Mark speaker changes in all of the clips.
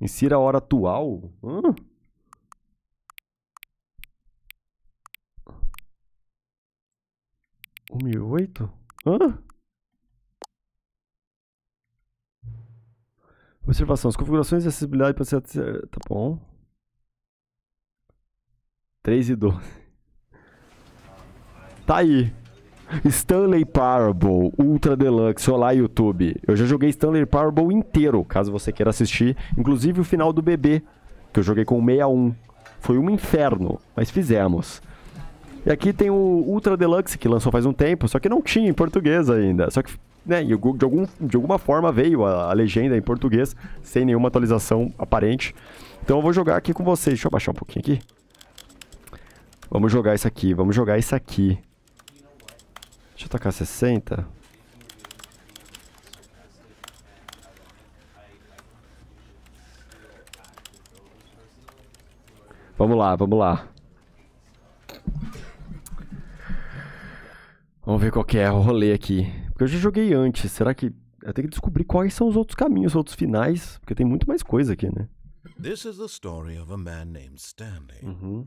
Speaker 1: Insira a hora atual? Hã? Um e oito? Hã? Observação. As configurações de acessibilidade para ser... Tá bom. 3 e 12. Tá aí. Stanley Parable Ultra Deluxe. Olá, YouTube. Eu já joguei Stanley Parable inteiro, caso você queira assistir. Inclusive o final do bebê, que eu joguei com o 61. Foi um inferno, mas fizemos. E aqui tem o Ultra Deluxe, que lançou faz um tempo, só que não tinha em português ainda. Só que, né, de, algum, de alguma forma veio a, a legenda em português, sem nenhuma atualização aparente. Então eu vou jogar aqui com vocês. Deixa eu baixar um pouquinho aqui. Vamos jogar isso aqui, vamos jogar isso aqui. Deixa eu tacar 60. Vamos lá, vamos lá. Vamos ver qual que é o rolê aqui. Porque eu já joguei antes. Será que... Eu tenho que descobrir quais são os outros caminhos, os outros finais. Porque tem muito mais coisa aqui, né? This is the story of a man named Stanley. Uhum.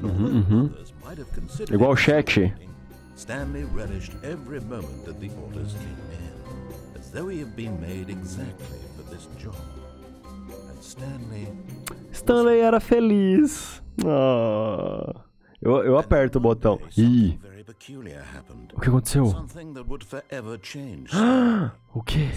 Speaker 1: Uhum, uhum. Igual o chat.
Speaker 2: Stanley relished every moment that the orders came in, as though he had been made exactly for this job. And Stanley.
Speaker 1: Stanley era feliz. Oh. Eu, eu aperto o botão. Ih. O que aconteceu? o que?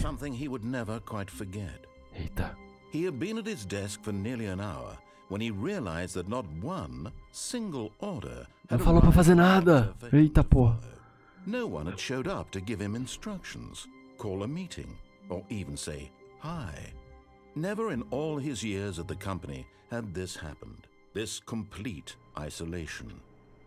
Speaker 1: Eita.
Speaker 2: He had been at his desk for nearly an hour when he realized that not one single order
Speaker 1: Não falou pra fazer nada. Eita porra.
Speaker 2: No one had showed up to give him instructions, call a meeting, or even say hi. Never in all his years at the company had this happened. This complete isolation.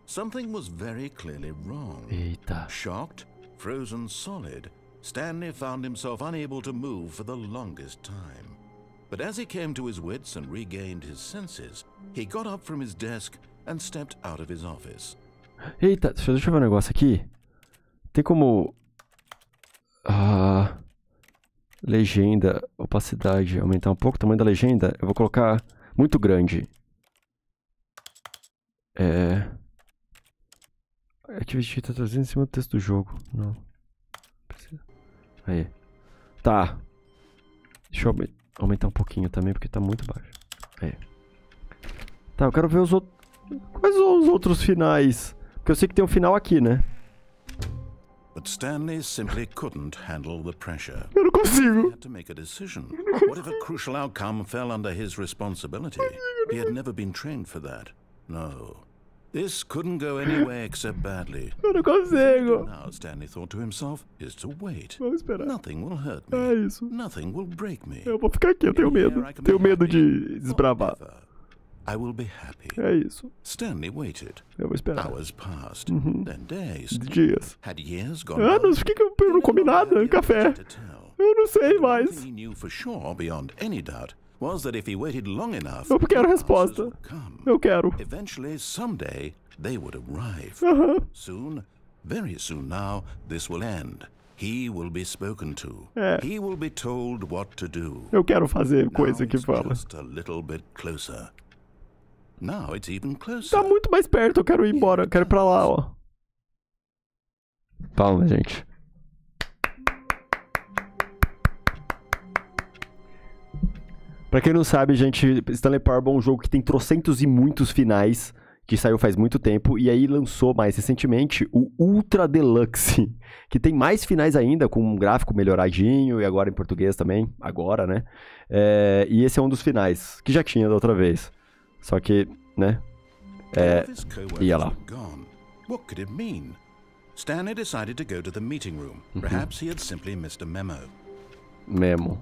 Speaker 2: Something was very clearly wrong.
Speaker 1: Eita.
Speaker 2: Shocked, frozen solid, Stanley found himself unable to move for the longest time. But as he came to his wits and regained his senses, he got up from his desk and stepped out of his office.
Speaker 1: Eita, deixa, eu ver um negócio aqui. Tem como... Ah, legenda, opacidade, aumentar um pouco o tamanho da legenda. Eu vou colocar muito grande. É... Activity tá trazendo em cima do texto do jogo. Não. Aí. Tá. Deixa eu aumentar um pouquinho também, porque tá muito baixo. É. Tá, eu quero ver os outros... Quais são os outros finais? Porque eu sei que tem um final aqui, né?
Speaker 2: But Stanley simply couldn't handle the pressure.
Speaker 1: Eu não consigo.
Speaker 2: He had to make a decision. What if a crucial outcome fell under his responsibility? He had never been trained for that. No. This couldn't go anywhere except badly.
Speaker 1: Eu não consigo.
Speaker 2: Now Stanley thought to himself is to wait.
Speaker 1: Vamos esperar.
Speaker 2: Nothing will hurt me.
Speaker 1: É isso.
Speaker 2: Nothing will break me.
Speaker 1: Eu vou ficar aqui, eu tenho medo. Tenho medo de desbravar.
Speaker 2: I will be happy.
Speaker 1: É isso.
Speaker 2: Stanley waited.
Speaker 1: Eu vou esperar.
Speaker 2: Hours passed, uhum. then days.
Speaker 1: Dias.
Speaker 2: Had years gone
Speaker 1: Anos, por que, que eu não comi nada? Café. Eu não sei mais.
Speaker 2: He knew for sure, beyond any doubt, was that if he waited long enough,
Speaker 1: eu quero resposta. Eu quero.
Speaker 2: Eventually, someday, they would arrive.
Speaker 1: Uh -huh.
Speaker 2: Soon, very soon now, this will end. He will be spoken to.
Speaker 1: É.
Speaker 2: He will be told what to do.
Speaker 1: Eu quero fazer coisa que fala.
Speaker 2: Just a little bit closer. Now it's even closer.
Speaker 1: Tá muito mais perto, eu quero ir embora, eu quero ir pra lá, ó. Palma, gente. Pra quem não sabe, gente, Stanley Parable é um jogo que tem trocentos e muitos finais, que saiu faz muito tempo, e aí lançou mais recentemente o Ultra Deluxe, que tem mais finais ainda, com um gráfico melhoradinho, e agora em português também, agora, né? É, e esse é um dos finais, que já tinha da outra vez. Só que, né? É, ia lá. What could it mean? Stanley decided to go to the meeting room. Uhum. Perhaps he had simply missed a memo. Memo.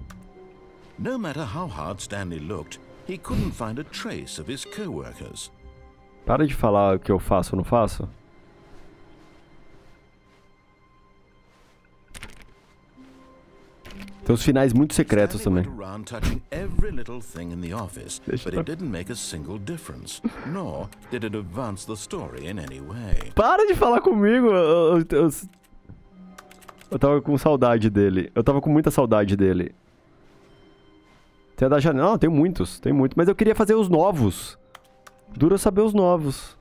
Speaker 2: No matter how hard Stanley looked, he couldn't find a trace of his co-workers.
Speaker 1: Para de falar o que eu faço ou não faço. Tem uns finais muito secretos também. Deixa
Speaker 2: but
Speaker 1: eu-
Speaker 2: it didn't make a single difference, nor did it advance the story in any way.
Speaker 1: Para de falar comigo! Eu, eu, eu, eu tava com saudade dele. Eu tava com muita saudade dele. Tem a da janela. Não, tem muitos, tem muitos. Mas eu queria fazer os novos. Dura saber os novos.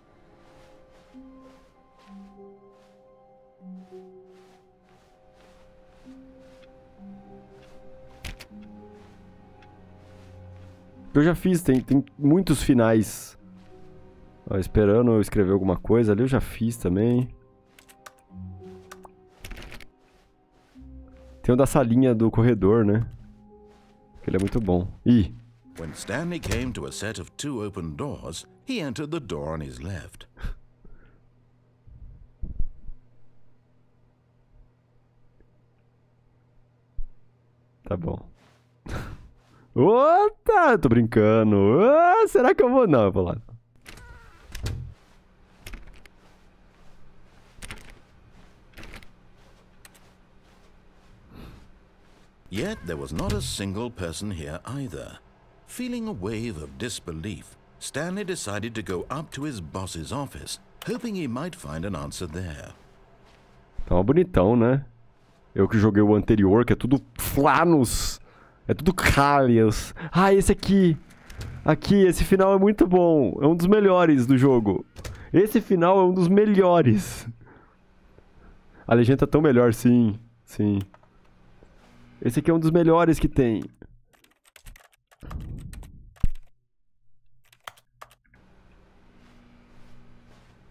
Speaker 1: Eu já fiz, tem, tem muitos finais. Ó, esperando eu escrever alguma coisa ali, eu já fiz também. Tem o da salinha do corredor, né? Que ele é muito bom. Ih,
Speaker 2: When Stanley came to a set of two open doors, he entered the door on his left.
Speaker 1: tá bom. Tá, tô brincando. Ah, será que eu vou? Não, eu vou lá.
Speaker 2: Yet there was not a single person here either. Feeling a wave of disbelief, Stanley decided to go up to his boss's office, hoping he might find an answer there.
Speaker 1: Tá bonitão, né? Eu que joguei o anterior, que é tudo flanos. É tudo Kalias. Ah, esse aqui. Aqui, esse final é muito bom. É um dos melhores do jogo. Esse final é um dos melhores. A legenda tá tão melhor, sim. Sim. Esse aqui é um dos melhores que tem.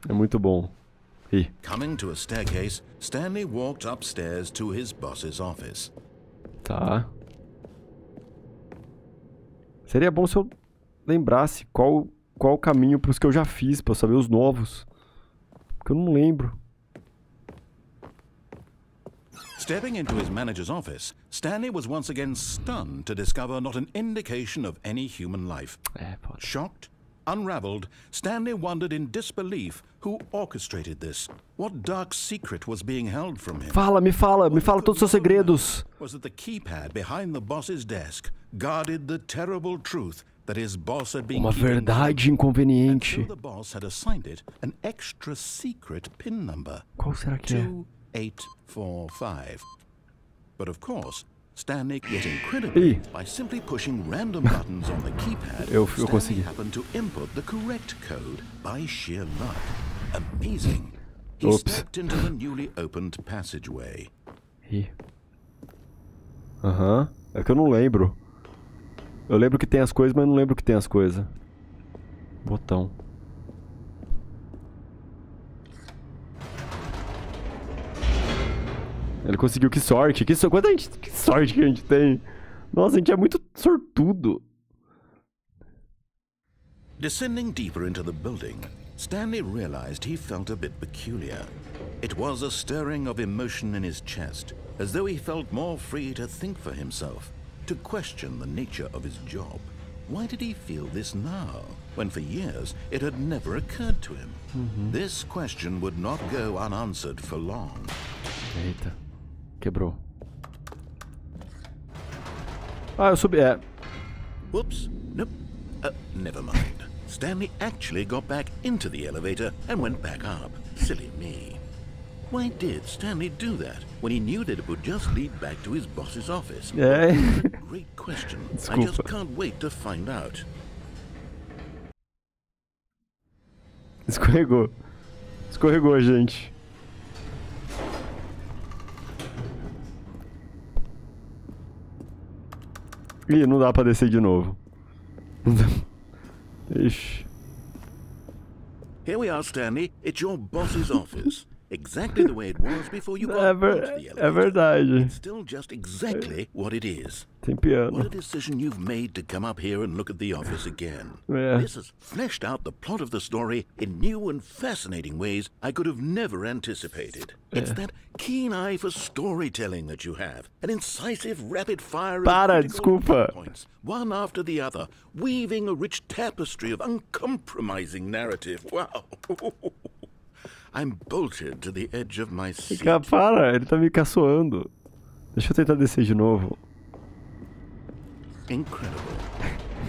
Speaker 1: É muito bom. Ih.
Speaker 2: Coming to a staircase, Stanley walked upstairs to his boss's office.
Speaker 1: Tá. Seria bom se eu lembrasse qual qual o caminho pros que eu já fiz, pra eu saber os novos. Porque eu não lembro.
Speaker 2: Stepping into his manager's office, Stanley was once again stunned to discover not an indication of any human life.
Speaker 1: É, foda.
Speaker 2: Shocked, unraveled, Stanley wondered in disbelief who orchestrated this. What dark secret was being held from him?
Speaker 1: Fala, me fala, me fala todos os seus segredos.
Speaker 2: Was that the keypad behind the boss's desk guarded the terrible truth that his boss had been
Speaker 1: Uma
Speaker 2: keeping
Speaker 1: verdade inconveniente.
Speaker 2: the boss had assigned it an extra secret pin number.
Speaker 1: Qual será que é?
Speaker 2: 2845. But of course, Stanley, yet incredibly, by simply pushing random buttons on the keypad,
Speaker 1: Eu- eu consegui.
Speaker 2: happened to input the correct code by sheer luck. Amazing. He
Speaker 1: Oops.
Speaker 2: stepped into the newly opened passageway.
Speaker 1: Ih. Aham. É que eu não lembro. Eu lembro que tem as coisas, mas não lembro que tem as coisas. Botão. Ele conseguiu, que sorte. Que, so... Quanta gente... que sorte que a gente tem. Nossa, a gente é muito sortudo.
Speaker 2: Descending deeper into the building, Stanley realized he felt a bit peculiar. It was a stirring of emotion in his chest, as though he felt more free to think for himself, to question the nature of his job. Why did he feel this now, when for years it had never occurred to him? This question would not go unanswered for long.
Speaker 1: Eita. Quebrou. Ah, eu subi. É.
Speaker 2: Whoops. Nope. Uh, never mind. Stanley actually got back into the elevator and went back up. Silly me. Why did Stanley do that when he knew that it would just lead back to his boss's office? Great question. I
Speaker 1: Desculpa.
Speaker 2: just can't wait to find out.
Speaker 1: Escorregou. Escorregou, gente. Ih, não dá pra descer de novo. Ixi.
Speaker 2: Here we are, Stanley. It's your boss's office. Exactly the way it was before you got
Speaker 1: É, ver-
Speaker 2: onto the
Speaker 1: é
Speaker 2: elevator.
Speaker 1: verdade.
Speaker 2: It's still just exactly what it is.
Speaker 1: Tem
Speaker 2: What a decision you've made to come up here and look at the office again.
Speaker 1: Yeah.
Speaker 2: This has fleshed out the plot of the story in new and fascinating ways I could have never anticipated. It's that keen eye for storytelling that you have, an incisive, rapid fire of
Speaker 1: Para, desculpa.
Speaker 2: points, one after the other, weaving a rich tapestry of uncompromising narrative. Wow. I'm bolted to the edge of my seat.
Speaker 1: Cara, para, ele tá me caçoando. Deixa eu tentar descer de novo.
Speaker 2: Incredible.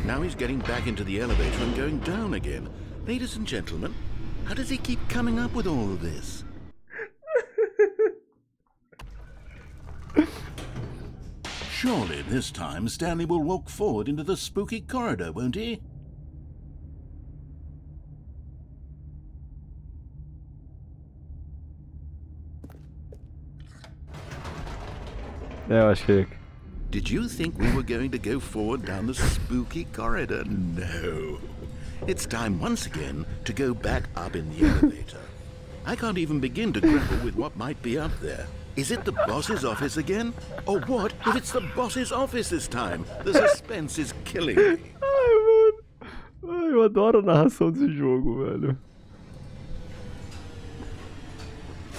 Speaker 2: Now he's getting back into the elevator and going down again. Ladies and gentlemen, how does he keep coming up with all of this? Surely this time Stanley will walk forward into the spooky corridor, won't he?
Speaker 1: Eu acho.
Speaker 2: Did you think we were going to go forward down the spooky corridor? No. It's time once again to go back up in the elevator. I can't even begin to grapple with what might be up there. Is it the boss's office again? Or what if it's the boss's office this time? The suspense is killing me.
Speaker 1: Ai, mano. Ai, eu adoro a narração desse jogo, velho.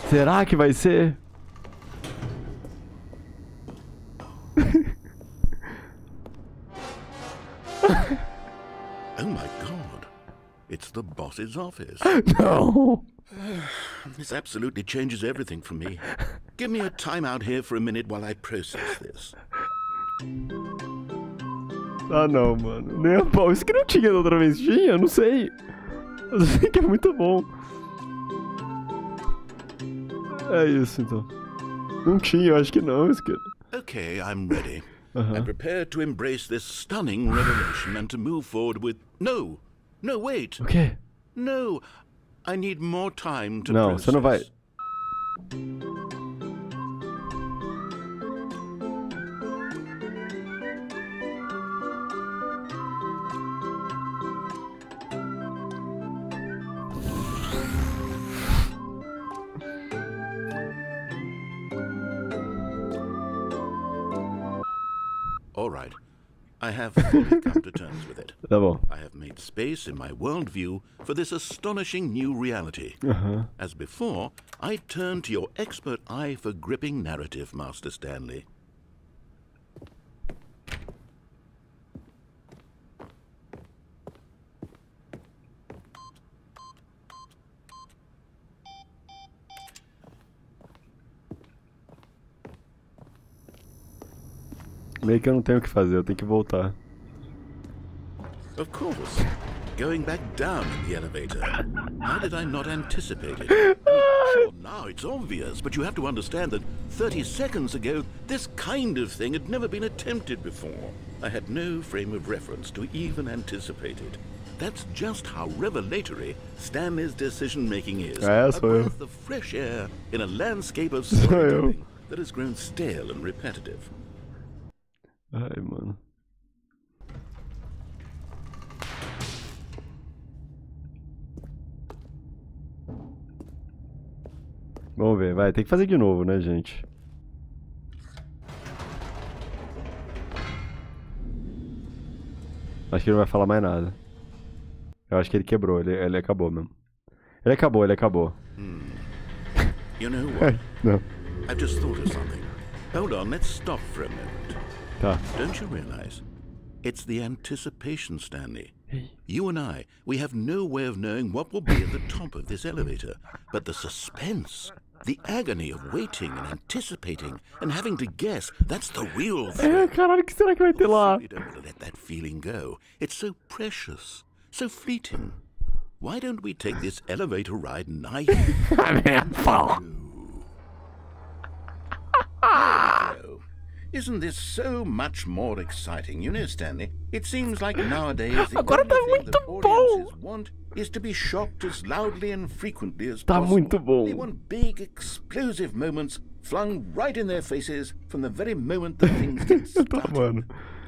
Speaker 1: Será que vai ser?
Speaker 2: Oh my god. It's the boss's office.
Speaker 1: Não.
Speaker 2: This absolutely changes everything for me. Give me a time out here for a minute while I process this.
Speaker 1: Ah, não, mano. Nem a pau. Isso que não tinha da outra vez. Tinha? Não sei. Eu sei que é muito bom. É isso, então. Não tinha, eu acho que não, esquerda.
Speaker 2: Okay, I'm ready. Uh-huh. I'm prepared to embrace this stunning revelation and to move forward with. No! No, wait!
Speaker 1: Okay.
Speaker 2: No! I need more time to
Speaker 1: No,
Speaker 2: process.
Speaker 1: não vai.
Speaker 2: Have fully come to terms with it. I have made space in my worldview for this astonishing new reality. Uh-huh. As before, I turn to your expert eye for gripping narrative, Master Stanley.
Speaker 1: Meio que eu não tenho o que fazer, eu tenho que voltar.
Speaker 2: Of course. Going back down in the elevator. How did I not anticipate it? Sure, now it's obvious, but you have to understand that 30 seconds ago, this kind of thing had never been attempted before. I had no frame of reference to even anticipate it. That's just how revelatory Stanley's decision making is. A breath of fresh air in a landscape of storytelling that has grown stale and repetitive.
Speaker 1: Ai, mano. Vamos ver, vai, tem que fazer de novo, né, gente? Acho que ele não vai falar mais nada. Eu acho que ele quebrou, ele, ele acabou mesmo. Ele acabou, ele acabou.
Speaker 2: You know what?
Speaker 1: Não.
Speaker 2: I've just thought of something. Hold on, let's stop for a moment. Don't you realize? It's the anticipation, Stanley. You and I, we have no way of knowing what will be at the top of this elevator. But the suspense, the agony of waiting and anticipating and having to guess, that's the real thing.
Speaker 1: É, caralho, que será que vai ter lá?
Speaker 2: You don't want to let that feeling go. It's so precious, so fleeting. Why don't we take this elevator ride night? Oh, Isn't this so much more exciting? You know, Stanley, it seems like nowadays the
Speaker 1: Agora
Speaker 2: only
Speaker 1: tá
Speaker 2: thing that
Speaker 1: muito bom.
Speaker 2: want is to be shocked as loudly and frequently as
Speaker 1: Tá
Speaker 2: possible. They want big, explosive moments flung right in their faces from the very moment that things get started.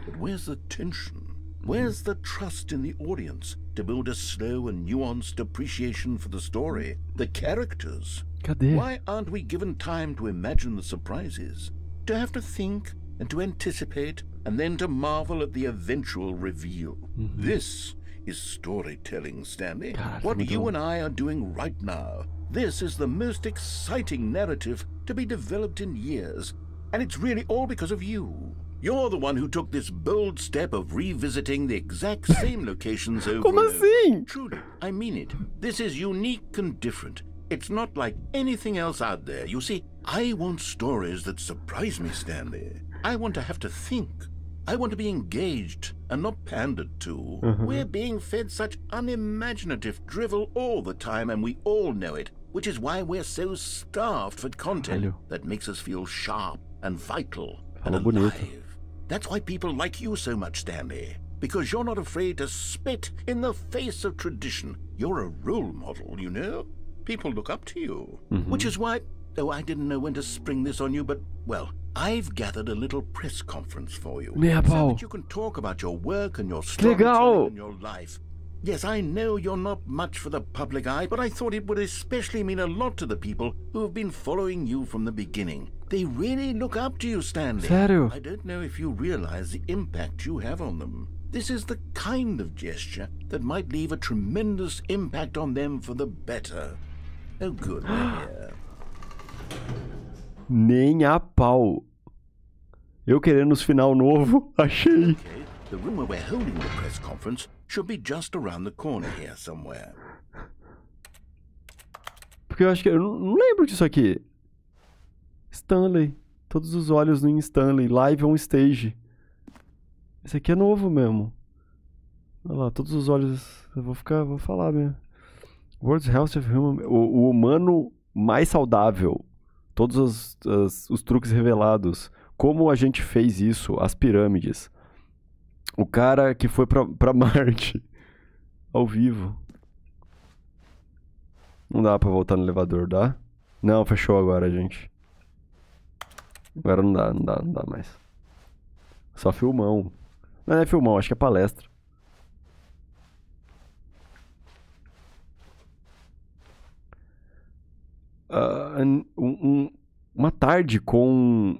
Speaker 2: But where's the tension? Where's the trust in the audience to build a slow and nuanced appreciation for the story, the characters,
Speaker 1: Cadê?
Speaker 2: Why aren't we given time to imagine the surprises? To have to think and to anticipate and then to marvel at the eventual reveal. This is storytelling, Stanley.
Speaker 1: Caraca,
Speaker 2: what you and I are doing right now. This is the most exciting narrative to be developed in years. And it's really all because of you. You're the one who took this bold step of revisiting the exact same locations over
Speaker 1: Como
Speaker 2: and over. Truly, I mean it. This is unique and different. It's not like anything else out there. You see, I want stories that surprise me, Stanley. I want to have to think. I want to be engaged and not pandered to. We're being fed such unimaginative drivel all the time, and we all know it, which is why we're so starved for content
Speaker 1: Caralho.
Speaker 2: that makes us feel sharp and vital and
Speaker 1: bonito.
Speaker 2: alive. That's why people like you so much, Stanley. Because you're not afraid to spit in the face of tradition. You're a role model, you know? People look up to you. Which is why, oh, I didn't know when to spring this on you, but, well, I've gathered a little press conference for you.
Speaker 1: Meia
Speaker 2: so that you can talk about your work and your storytelling and your life. Yes, I know you're not much for the public eye, but I thought it would especially mean a lot to the people who have been following you from the beginning. They really look up to you, Stanley.
Speaker 1: Sério?
Speaker 2: I don't know if you realize the impact you have on them. This is the kind of gesture that might leave a tremendous impact on them for the better. Oh, good.
Speaker 1: Nem a pau. Eu querendo os final novo, achei.
Speaker 2: The room we're holding the press conference should be just around the corner here somewhere.
Speaker 1: Porque eu acho que. Eu não não lembro disso aqui. Stanley. Todos os olhos em Stanley. Live on stage. Esse aqui é novo mesmo. Olha lá, todos os olhos. Eu vou ficar. Vou falar mesmo. World's Health of Human. O, o humano mais saudável. Todos os, as- os truques revelados. Como a gente fez isso. As pirâmides. O cara que foi pra, pra Marte. Ao vivo. Não dá pra voltar no elevador, dá? Não, fechou agora, gente. Agora não dá, não dá, não dá mais. Só filmão. Não é filmão, acho que é palestra. An- um- um- uma tarde com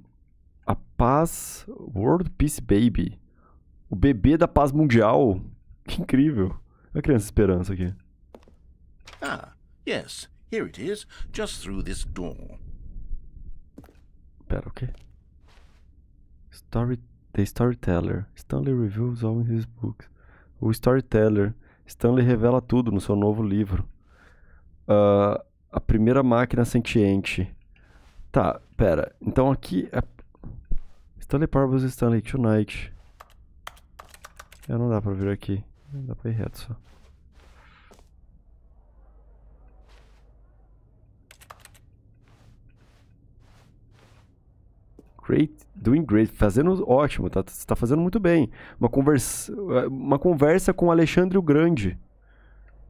Speaker 1: a paz. World Peace Baby. O bebê da paz mundial. Que incrível. Olha a criança esperança aqui.
Speaker 2: Ah, yes, here it is, just through this door.
Speaker 1: Pera, o quê? Story, the Storyteller. Stanley reveals all in his books. O Storyteller. Stanley revela tudo no seu novo livro. Ah, a primeira máquina sentiente. Tá, pera. Então aqui é... Stanley Parbles e Stanley Tonight. É, não dá pra vir aqui. Dá pra ir reto só. Great, doing great, fazendo ótimo, tá, tá fazendo muito bem. Uma conversa, uma conversa com Alexandre o Grande.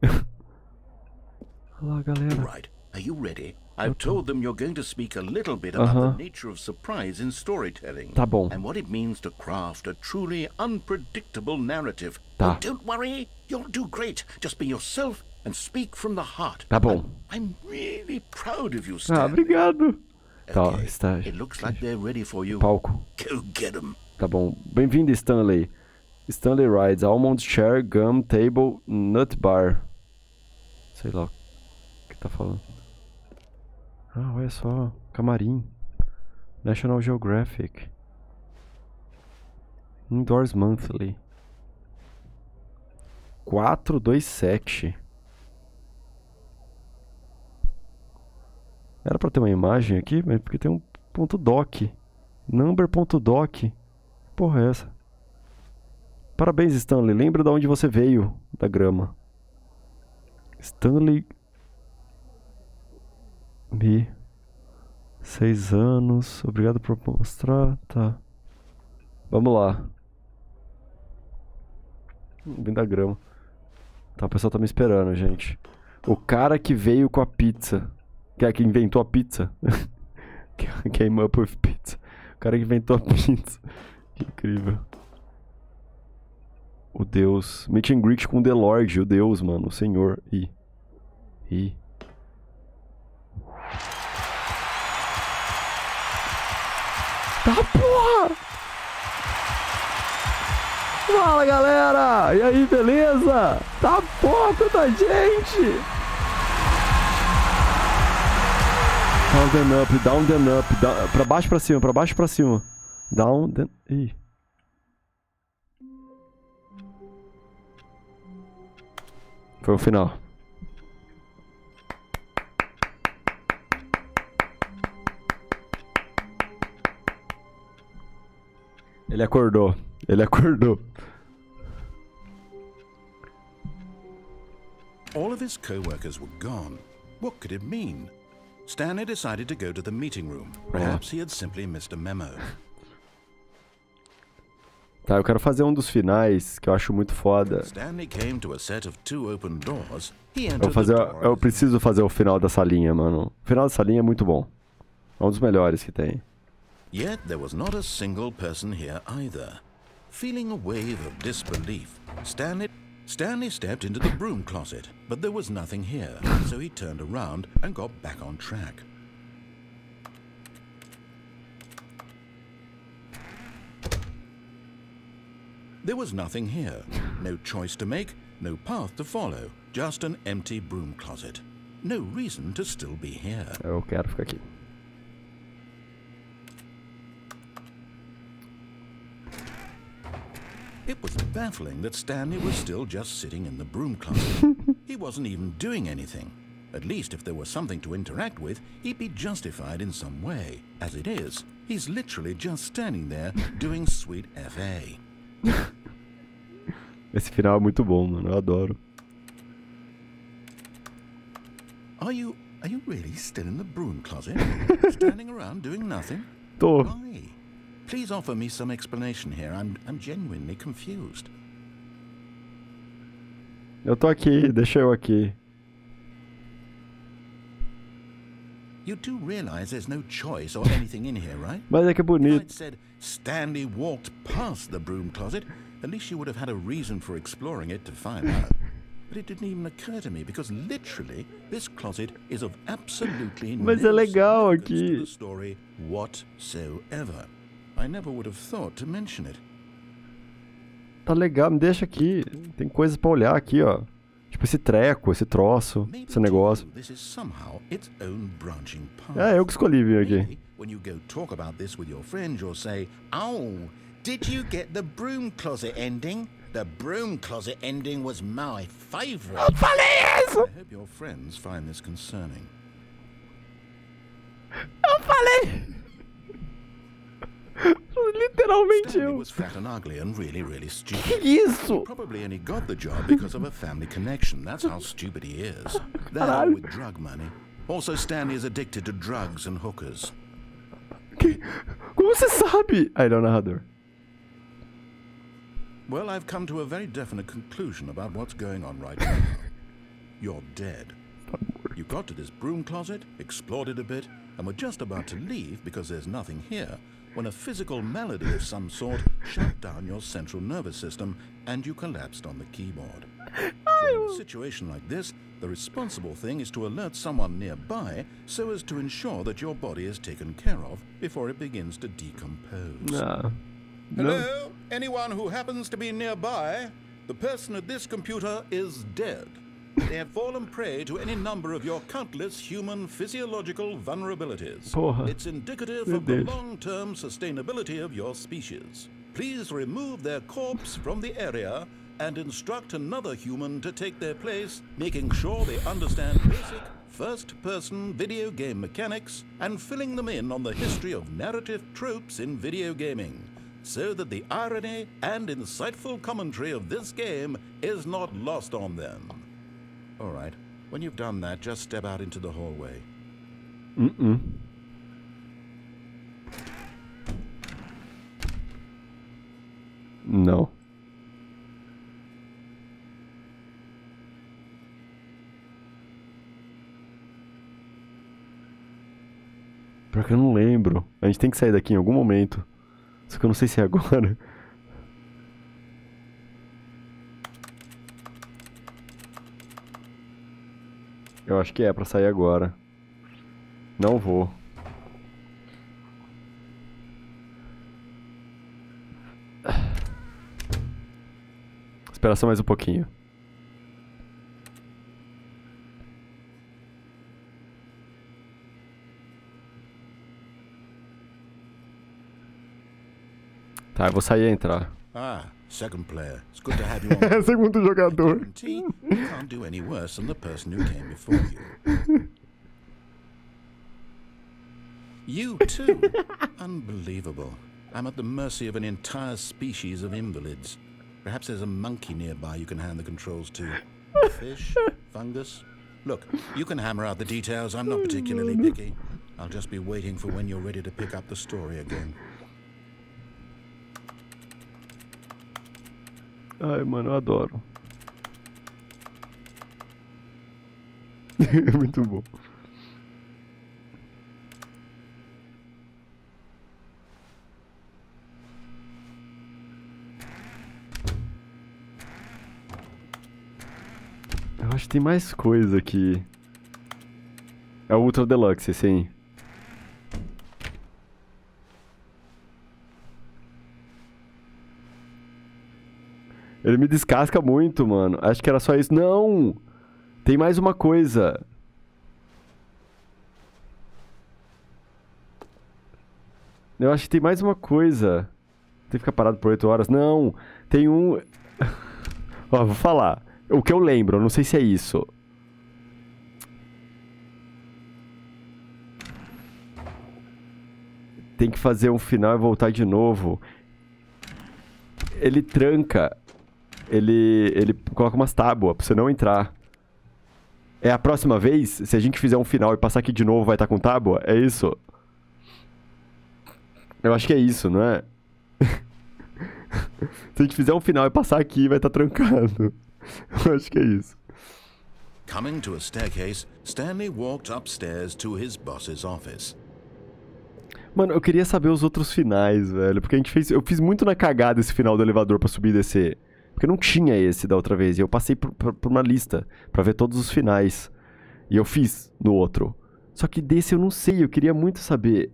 Speaker 1: Olha lá, galera.
Speaker 2: Right, are you ready? I've told them you're going to speak a little bit about
Speaker 1: Uh-huh.
Speaker 2: the nature of surprise in storytelling.
Speaker 1: Tá bom.
Speaker 2: And what it means to craft a truly unpredictable narrative.
Speaker 1: Tá.
Speaker 2: Oh, don't worry, you'll do great. Just be yourself and speak from the heart.
Speaker 1: Tá bom.
Speaker 2: I'm really proud of you,
Speaker 1: Ah,
Speaker 2: Stanley.
Speaker 1: obrigado. Tá,
Speaker 2: Okay,
Speaker 1: está.
Speaker 2: It looks like they're ready for you.
Speaker 1: Palco.
Speaker 2: Go get 'em.
Speaker 1: Tá bom. Bem-vindo, Stanley. Stanley Rides, Almond Chair, Gum Table, Nut Bar. Sei lá o que tá falando. Ah, olha só. Camarim. National Geographic. Indoors Monthly. 427. Era pra ter uma imagem aqui, mas porque tem um ponto doc. Number.doc. Porra, é essa? Parabéns, Stanley. Lembra de onde você veio da grama. Stanley. Me. Seis anos. Obrigado por mostrar. Tá. Vamos lá. Vem da grama. Tá, o pessoal tá me esperando, gente. O cara que veio com a pizza. Que é que inventou a pizza. Came up with pizza. O cara que inventou a pizza. Que incrível. O Deus. Meet and greet com o The Lord, o Deus, mano. O Senhor. Ih. Ih. Tá porra! Fala galera! E aí, beleza? Tá porra, da gente! Down the up, down the up, down, pra baixo pra cima, pra baixo pra cima. Down the. Ih. Foi o final. Ele acordou. Ele acordou.
Speaker 2: All of his co-workers were gone. What could it mean? Stanley decided to go to the meeting room. Perhaps he had simply missed a memo.
Speaker 1: Tá, eu quero fazer um dos finais que eu acho muito foda. Eu, vou fazer, eu preciso fazer o final dessa linha, mano. O final dessa linha é muito bom. É um dos melhores que tem.
Speaker 2: Yet there was not a single person here either. Feeling a wave of disbelief, Stanley Stanley stepped into the broom closet, but there was nothing here, so he turned around and got back on track. There was nothing here. No choice to make, no path to follow, just an empty broom closet. No reason to still be here.
Speaker 1: Eu quero ficar aqui.
Speaker 2: It was baffling that Stanley was still just sitting in the broom closet. he wasn't even doing anything. At least if there was something to interact with, he'd be justified in some way. As it is, he's literally just standing there doing sweet FA.
Speaker 1: Esse final é muito bom, mano. Eu adoro.
Speaker 2: Are you are you really still in the broom closet? Standing around doing nothing?
Speaker 1: Tô.
Speaker 2: Why? Please offer me some explanation here. I'm I'm genuinely confused.
Speaker 1: Eu tô aqui, deixa eu aqui.
Speaker 2: You do realize there's no choice or anything in here, right?
Speaker 1: Mas é que é
Speaker 2: If
Speaker 1: bonito.
Speaker 2: I'd said Stanley walked past the broom closet, at least you would have had a reason for exploring it to find out. But it didn't even occur to me because literally this closet is of absolutely no Mas
Speaker 1: é legal aqui.
Speaker 2: the story whatsoever. I never would have thought to mention it.
Speaker 1: Tá legal, me deixa aqui. Tem coisas pra olhar aqui, ó. Tipo esse treco, esse troço, esse negócio. É, eu que escolhi vir aqui.
Speaker 2: When you go talk about this with your friends, you'll say, Oh, did you get the broom closet ending? The broom closet ending was my favorite.
Speaker 1: Falei isso!
Speaker 2: I hope your friends find this concerning.
Speaker 1: Eu falei! Literalmente
Speaker 2: Stanley
Speaker 1: eu.
Speaker 2: was fat and ugly and really, really
Speaker 1: Que
Speaker 2: stupid.
Speaker 1: isso?
Speaker 2: Probably only got the job because of a family connection. That's how stupid he is. That with drug money. Also, Stanley is addicted to drugs and hookers.
Speaker 1: Que- Como você sabe? Know how to.
Speaker 2: Well, I've come to a very definite conclusion about what's going on right now. You're dead. You got to this broom closet, explored it a bit, and were just about to leave because there's nothing here when a physical malady of some sort shut down your central nervous system and you collapsed on the keyboard. Well, in a situation like this, the responsible thing is to alert someone nearby so as to ensure that your body is taken care of before it begins to decompose.
Speaker 1: Não.
Speaker 2: Hello? Anyone who happens to be nearby? The person at this computer is dead. They have fallen prey to any number of your countless human physiological vulnerabilities.
Speaker 1: Porra.
Speaker 2: It's indicative
Speaker 1: Meu
Speaker 2: of the long term sustainability of your species. Please remove their corpse from the area and instruct another human to take their place, making sure they understand basic first person video game mechanics and filling them in on the history of narrative tropes in video gaming, so that the irony and insightful commentary of this game is not lost on them. All right, when you've done that, just step out into the hallway.
Speaker 1: Uh-uh. Não. Pior que eu não lembro. A gente tem que sair daqui em algum momento. Só que eu não sei se é agora. Eu acho que é pra sair agora. Não vou. Espera só mais um pouquinho. Tá, eu vou sair e entrar.
Speaker 2: Ah, second player. It's good to have you on.
Speaker 1: Segundo jogador.
Speaker 2: You can't do any worse than the person who came before you. You too? Unbelievable. I'm at the mercy of an entire species of invalids. Perhaps there's a monkey nearby you can hand the controls to. Fish? Fungus? Look, you can hammer out the details. I'm not particularly picky. I'll just be waiting for when you're ready to pick up the story again.
Speaker 1: Ai, mano, eu adoro. Muito bom. Eu acho que tem mais coisa aqui. É o Ultra Deluxe, sim. Ele me descasca muito, mano. Acho que era só isso. Não! Tem mais uma coisa. Eu acho que tem mais uma coisa. Tem que ficar parado por 8 horas. Não! Tem um. Ó, vou falar. O que eu lembro, eu não sei se é isso. Tem que fazer um final e voltar de novo. Ele tranca. Ele, ele coloca umas tábuas pra você não entrar. É a próxima vez, se a gente fizer um final e passar aqui de novo, vai estar com tábua? É isso? Eu acho que é isso, não é? se a gente fizer um final e passar aqui, vai estar trancado. Eu acho que é isso.
Speaker 2: Coming to a staircase, Stanley walked upstairs to his boss's office.
Speaker 1: Mano, eu queria saber os outros finais, velho. Porque a gente fez. Eu fiz muito na cagada esse final do elevador pra subir e descer. Porque não tinha esse da outra vez. E eu passei por, por, por uma lista pra ver todos os finais. E eu fiz no outro. Só que desse eu não sei. Eu queria muito saber.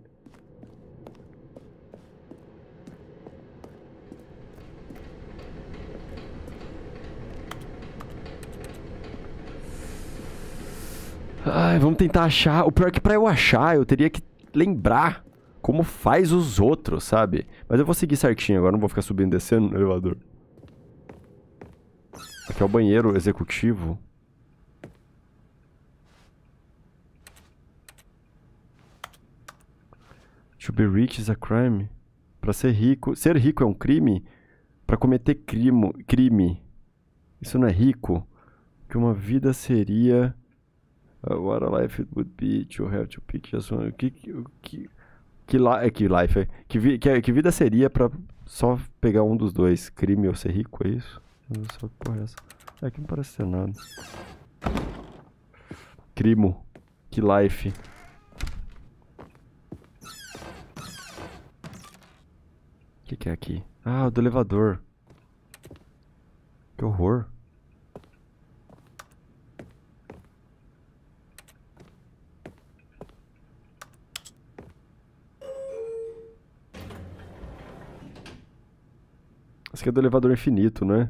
Speaker 1: Ai, vamos tentar achar. O pior é que pra eu achar, eu teria que lembrar como faz os outros, sabe? Mas eu vou seguir certinho agora, não vou ficar subindo e descendo no elevador. Aqui é o banheiro executivo. To be rich is a crime. Pra ser rico. Ser rico é um crime? Pra cometer crime. crime. Isso não é rico? Que uma vida seria. Uh, what a life it would be to have to pick just one. Que, que, que, que, li que life é? Que, que, que vida seria pra só pegar um dos dois? Crime ou ser rico, é isso? Que porra é essa. É que não parece ser nada. Crimo. Que life. O que, que é aqui? Ah, o do elevador. Que horror. Esse aqui é do elevador infinito, né?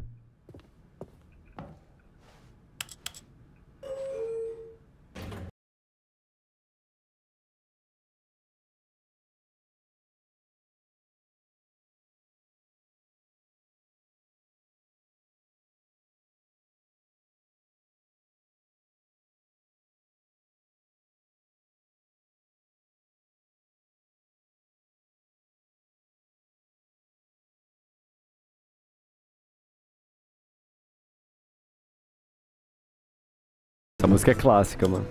Speaker 1: Essa música é clássica, mano.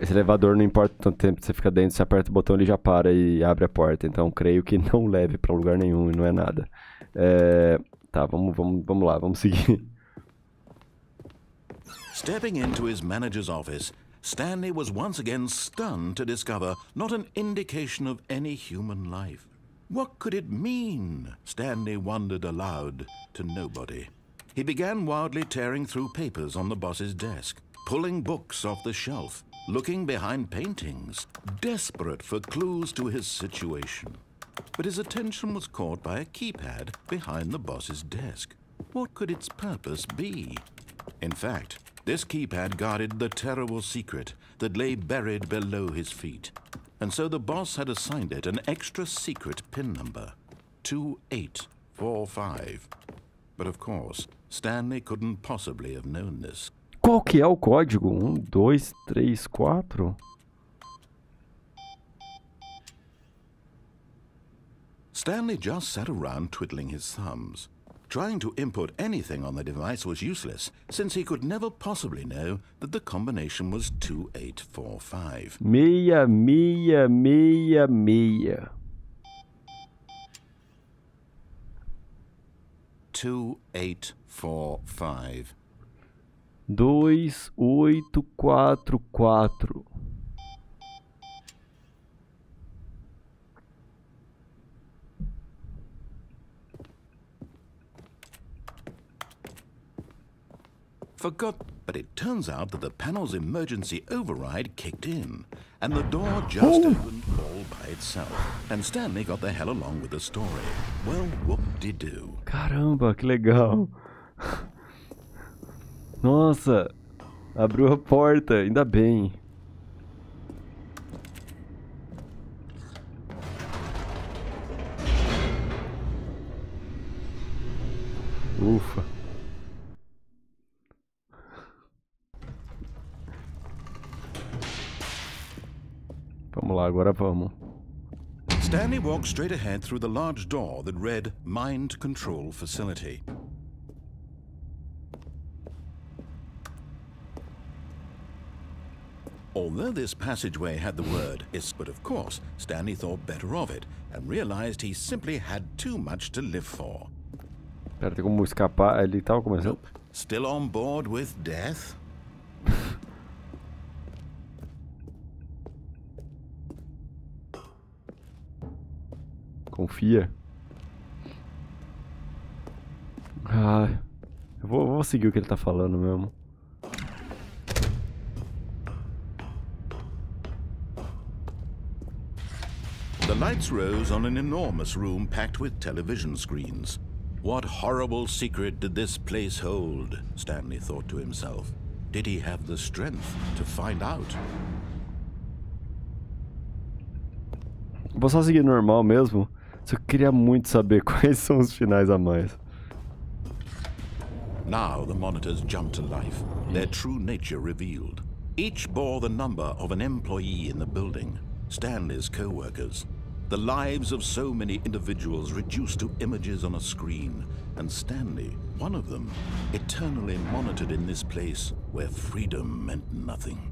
Speaker 1: Esse elevador não importa tanto tempo que você fica dentro, você aperta o botão ele já para e abre a porta. Então creio que não leve pra lugar nenhum e não é nada. É... Tá, vamos, vamos, vamos lá, vamos seguir.
Speaker 2: Stepping into his manager's office, Stanley was once again stunned to discover not an indication of any human life. What could it mean? Stanley wondered aloud to nobody. He began wildly tearing through papers on the boss's desk, pulling books off the shelf. looking behind paintings, desperate for clues to his situation. But his attention was caught by a keypad behind the boss's desk. What could its purpose be? In fact, this keypad guarded the terrible secret that lay buried below his feet. And so the boss had assigned it an extra secret pin number 2845. But of course, Stanley couldn't possibly have known this.
Speaker 1: Qual que é o código? Um, dois, três, quatro?
Speaker 2: Stanley just sat around twiddling his thumbs. Trying to input anything on the device was useless, since he could never possibly know that the combination was 2845.
Speaker 1: Meia, meia, meia, meia.
Speaker 2: 2845.
Speaker 1: 2844
Speaker 2: Forgot, but it turns out that the panel's emergency override kicked in, and the door just oh. opened all by itself. And Stanley got the hell along with the story. Well, whoop-de-doo.
Speaker 1: Caramba, que legal. Nossa, abriu a porta, ainda bem. Ufa. Vamos lá, agora vamos.
Speaker 2: Stanley walked straight ahead through the large door that read Mind Control Facility. Although this passageway had the word is, but of course, Stanley thought better of it and realized he simply had too much to live for.
Speaker 1: Pera, tem como escapar? Ele tava começando.
Speaker 2: Nope. Still on board with death?
Speaker 1: Confia. Ah, eu vou, vou seguir o que ele tá falando mesmo.
Speaker 2: The lights rose on an enormous room packed with television screens. What horrible secret did this place hold? Stanley thought to himself. Did he have the strength to find out?
Speaker 1: Vou só seguir normal mesmo. Só queria muito saber quais são os finais a mais.
Speaker 2: Now the monitors jumped to life, their true nature revealed. Each bore the number of an employee in the building, Stanley's co-workers. The lives of so many individuals reduced to images on a screen, and Stanley, one of them, eternally monitored in this place where freedom meant nothing.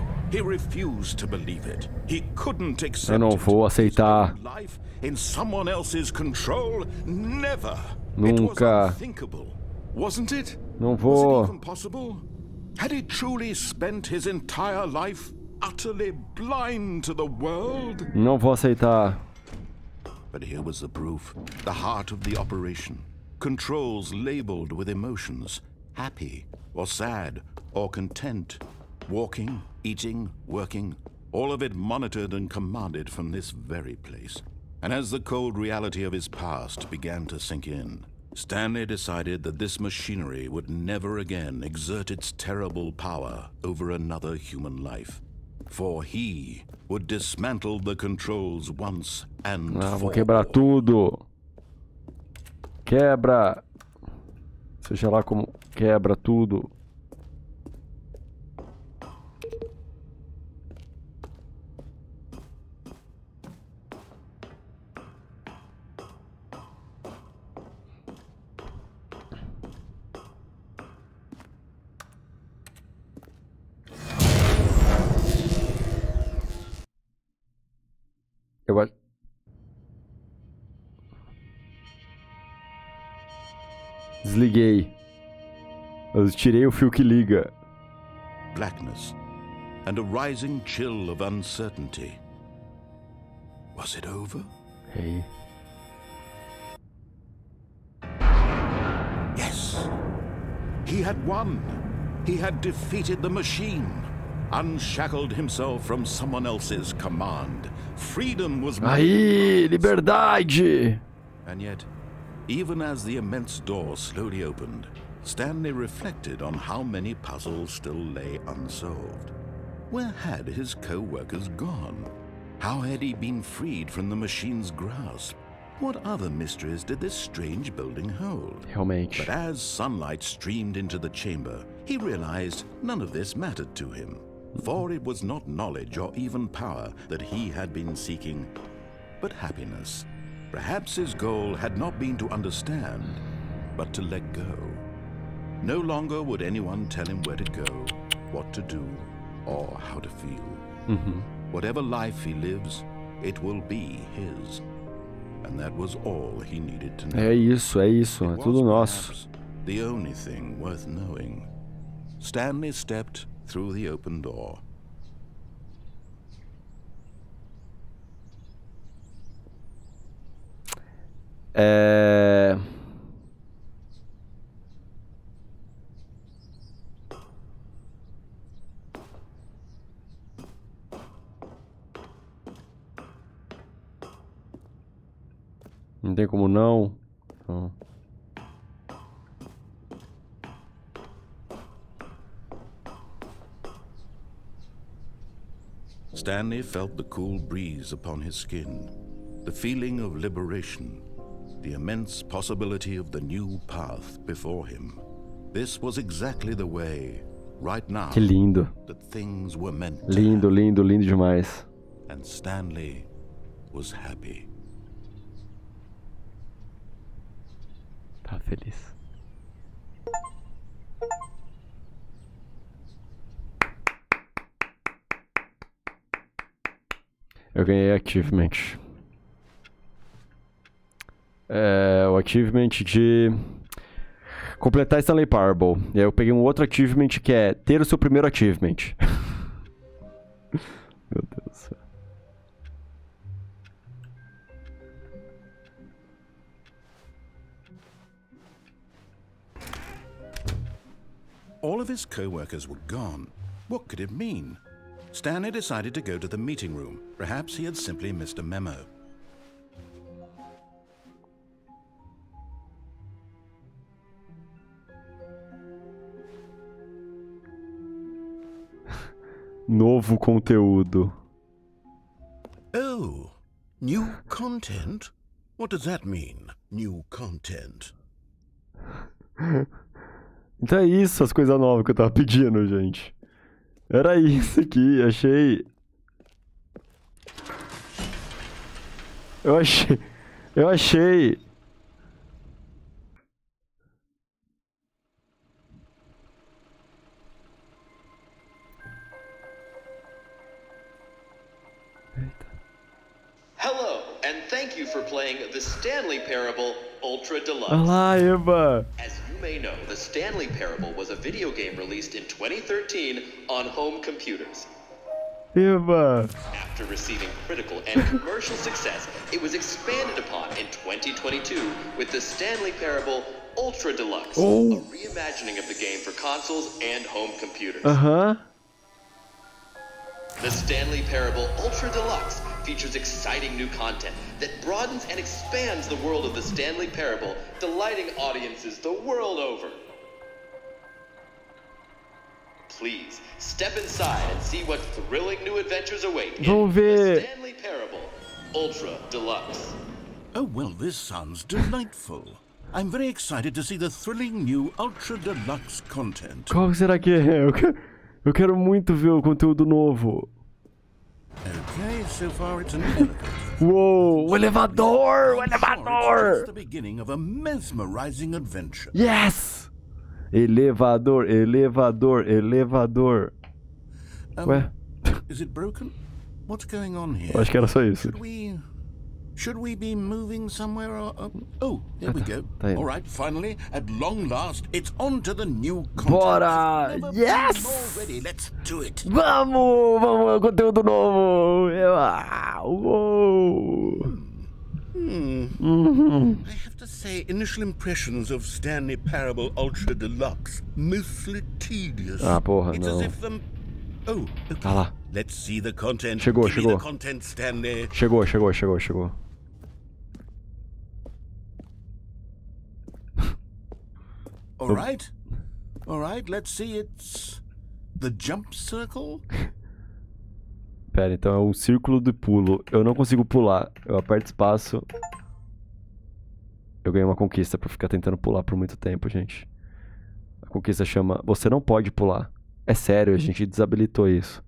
Speaker 2: He refused to believe it. He couldn't accept
Speaker 1: Eu não vou aceitar.
Speaker 2: Life in someone else's control? Never.
Speaker 1: Nunca.
Speaker 2: wasn't it?
Speaker 1: Não
Speaker 2: Was it even possible? Had he truly spent his entire life utterly blind to the world?
Speaker 1: Não vou aceitar.
Speaker 2: But here was the proof. The heart of the operation. Controls labeled with emotions. Happy, or sad, or content. Walking, eating, working. All of it monitored and commanded from this very place. And as the cold reality of his past began to sink in, Stanley decided that this machinery would never again exert its terrible power over another human life. For he would dismantle the controls once and
Speaker 1: Ah, vou quebrar tudo. Quebra. Seja lá como quebra tudo. Desliguei. Eu tirei o fio que liga.
Speaker 2: Blackness and a rising chill of uncertainty. Was it over?
Speaker 1: Ei.
Speaker 2: Yes. He had won. He had defeated the machine. Unshackled himself from someone else's command. Freedom was
Speaker 1: Aí, liberdade!
Speaker 2: And yet, even as the immense door slowly opened, Stanley reflected on how many puzzles still lay unsolved. Where had his co-workers gone? How had he been freed from the machine's grasp? What other mysteries did this strange building hold? But as sunlight streamed into the chamber, he realized none of this mattered to him. For it was not knowledge or even power that he had been seeking, but happiness. Perhaps his goal had not been to understand, but to let go. No longer would anyone tell him where to go, what to do, or how to feel. Mm-hmm. Whatever life he lives, it will be his. And that was all he needed to know.
Speaker 1: É isso, é isso. É tudo nosso.
Speaker 2: The only thing worth knowing. Stanley stepped through the open door.
Speaker 1: É. Não tem como não. Então,
Speaker 2: Stanley felt the cool breeze upon his skin, the feeling of liberation, the immense possibility of the new path before him. This was exactly the way, right now,
Speaker 1: Que lindo.
Speaker 2: that things were meant to
Speaker 1: Lindo, lindo, lindo demais.
Speaker 2: and Stanley was happy.
Speaker 1: Tá feliz. Eu ganhei achievement. É, o achievement de completar Stanley Parable. E aí eu peguei um outro achievement que é ter o seu primeiro achievement. Meu Deus do céu.
Speaker 2: All of his co-workers were gone. What could it mean? Stanley decided to go to the meeting room. Perhaps he had simply missed a memo.
Speaker 1: Novo conteúdo.
Speaker 2: Oh, new content? What does that mean, new content?
Speaker 1: Então é isso, as coisas novas que eu tava pedindo, gente. Era isso aqui, achei. Eu achei. Eu achei.
Speaker 3: For playing the Stanley Parable Ultra Deluxe.
Speaker 1: Eva.
Speaker 3: As you may know, the Stanley Parable was a video game released in 2013 on home computers.
Speaker 1: Eva.
Speaker 3: After receiving critical and commercial success, it was expanded upon in 2022 with the Stanley Parable Ultra Deluxe,
Speaker 1: Oh.
Speaker 3: a reimagining of the game for consoles and home computers.
Speaker 1: Aham.
Speaker 3: The Stanley Parable Ultra Deluxe features exciting new content that broadens and expands the world of the Stanley Parable, delighting audiences the world over. Please step inside and see what thrilling new adventures await in the Stanley Parable Ultra Deluxe.
Speaker 2: Oh, well, this sounds delightful. I'm very excited to see the thrilling new Ultra Deluxe content.
Speaker 1: Qual será que é? Eu quero, muito ver o conteúdo novo.
Speaker 2: Okay, so far it's an.
Speaker 1: Uou, o elevador! O elevador! Yes! Elevador, elevador, elevador.
Speaker 2: Um,
Speaker 1: Ué?
Speaker 2: Is it broken? What's going on here?
Speaker 1: Eu acho que era só isso.
Speaker 2: Should we be moving somewhere or uh, Oh, there we go. All right, finally, at long last, it's on to the new content.
Speaker 1: Bora! Yes!
Speaker 2: more ready. Let's do it.
Speaker 1: Vamos, vamos, conteúdo novo. Eu, ah, uou.
Speaker 2: I have to say, initial impressions of Stanley Parable Ultra Deluxe mostly tedious.
Speaker 1: Ah, porra,
Speaker 2: it's
Speaker 1: não.
Speaker 2: as if the Oh, okay.
Speaker 1: Ah lá.
Speaker 2: Let's see the content.
Speaker 1: Chegou,
Speaker 2: Give
Speaker 1: chegou.
Speaker 2: the content, Stanley.
Speaker 1: Chegou, chegou, chegou, chegou.
Speaker 2: All right. All right, let's see. It's the jump circle.
Speaker 1: Pera, então é um círculo de pulo. Eu não consigo pular. Eu aperto espaço. Eu ganhei uma conquista por ficar tentando pular por muito tempo, gente. A conquista chama Você não pode pular. É sério, a gente desabilitou isso.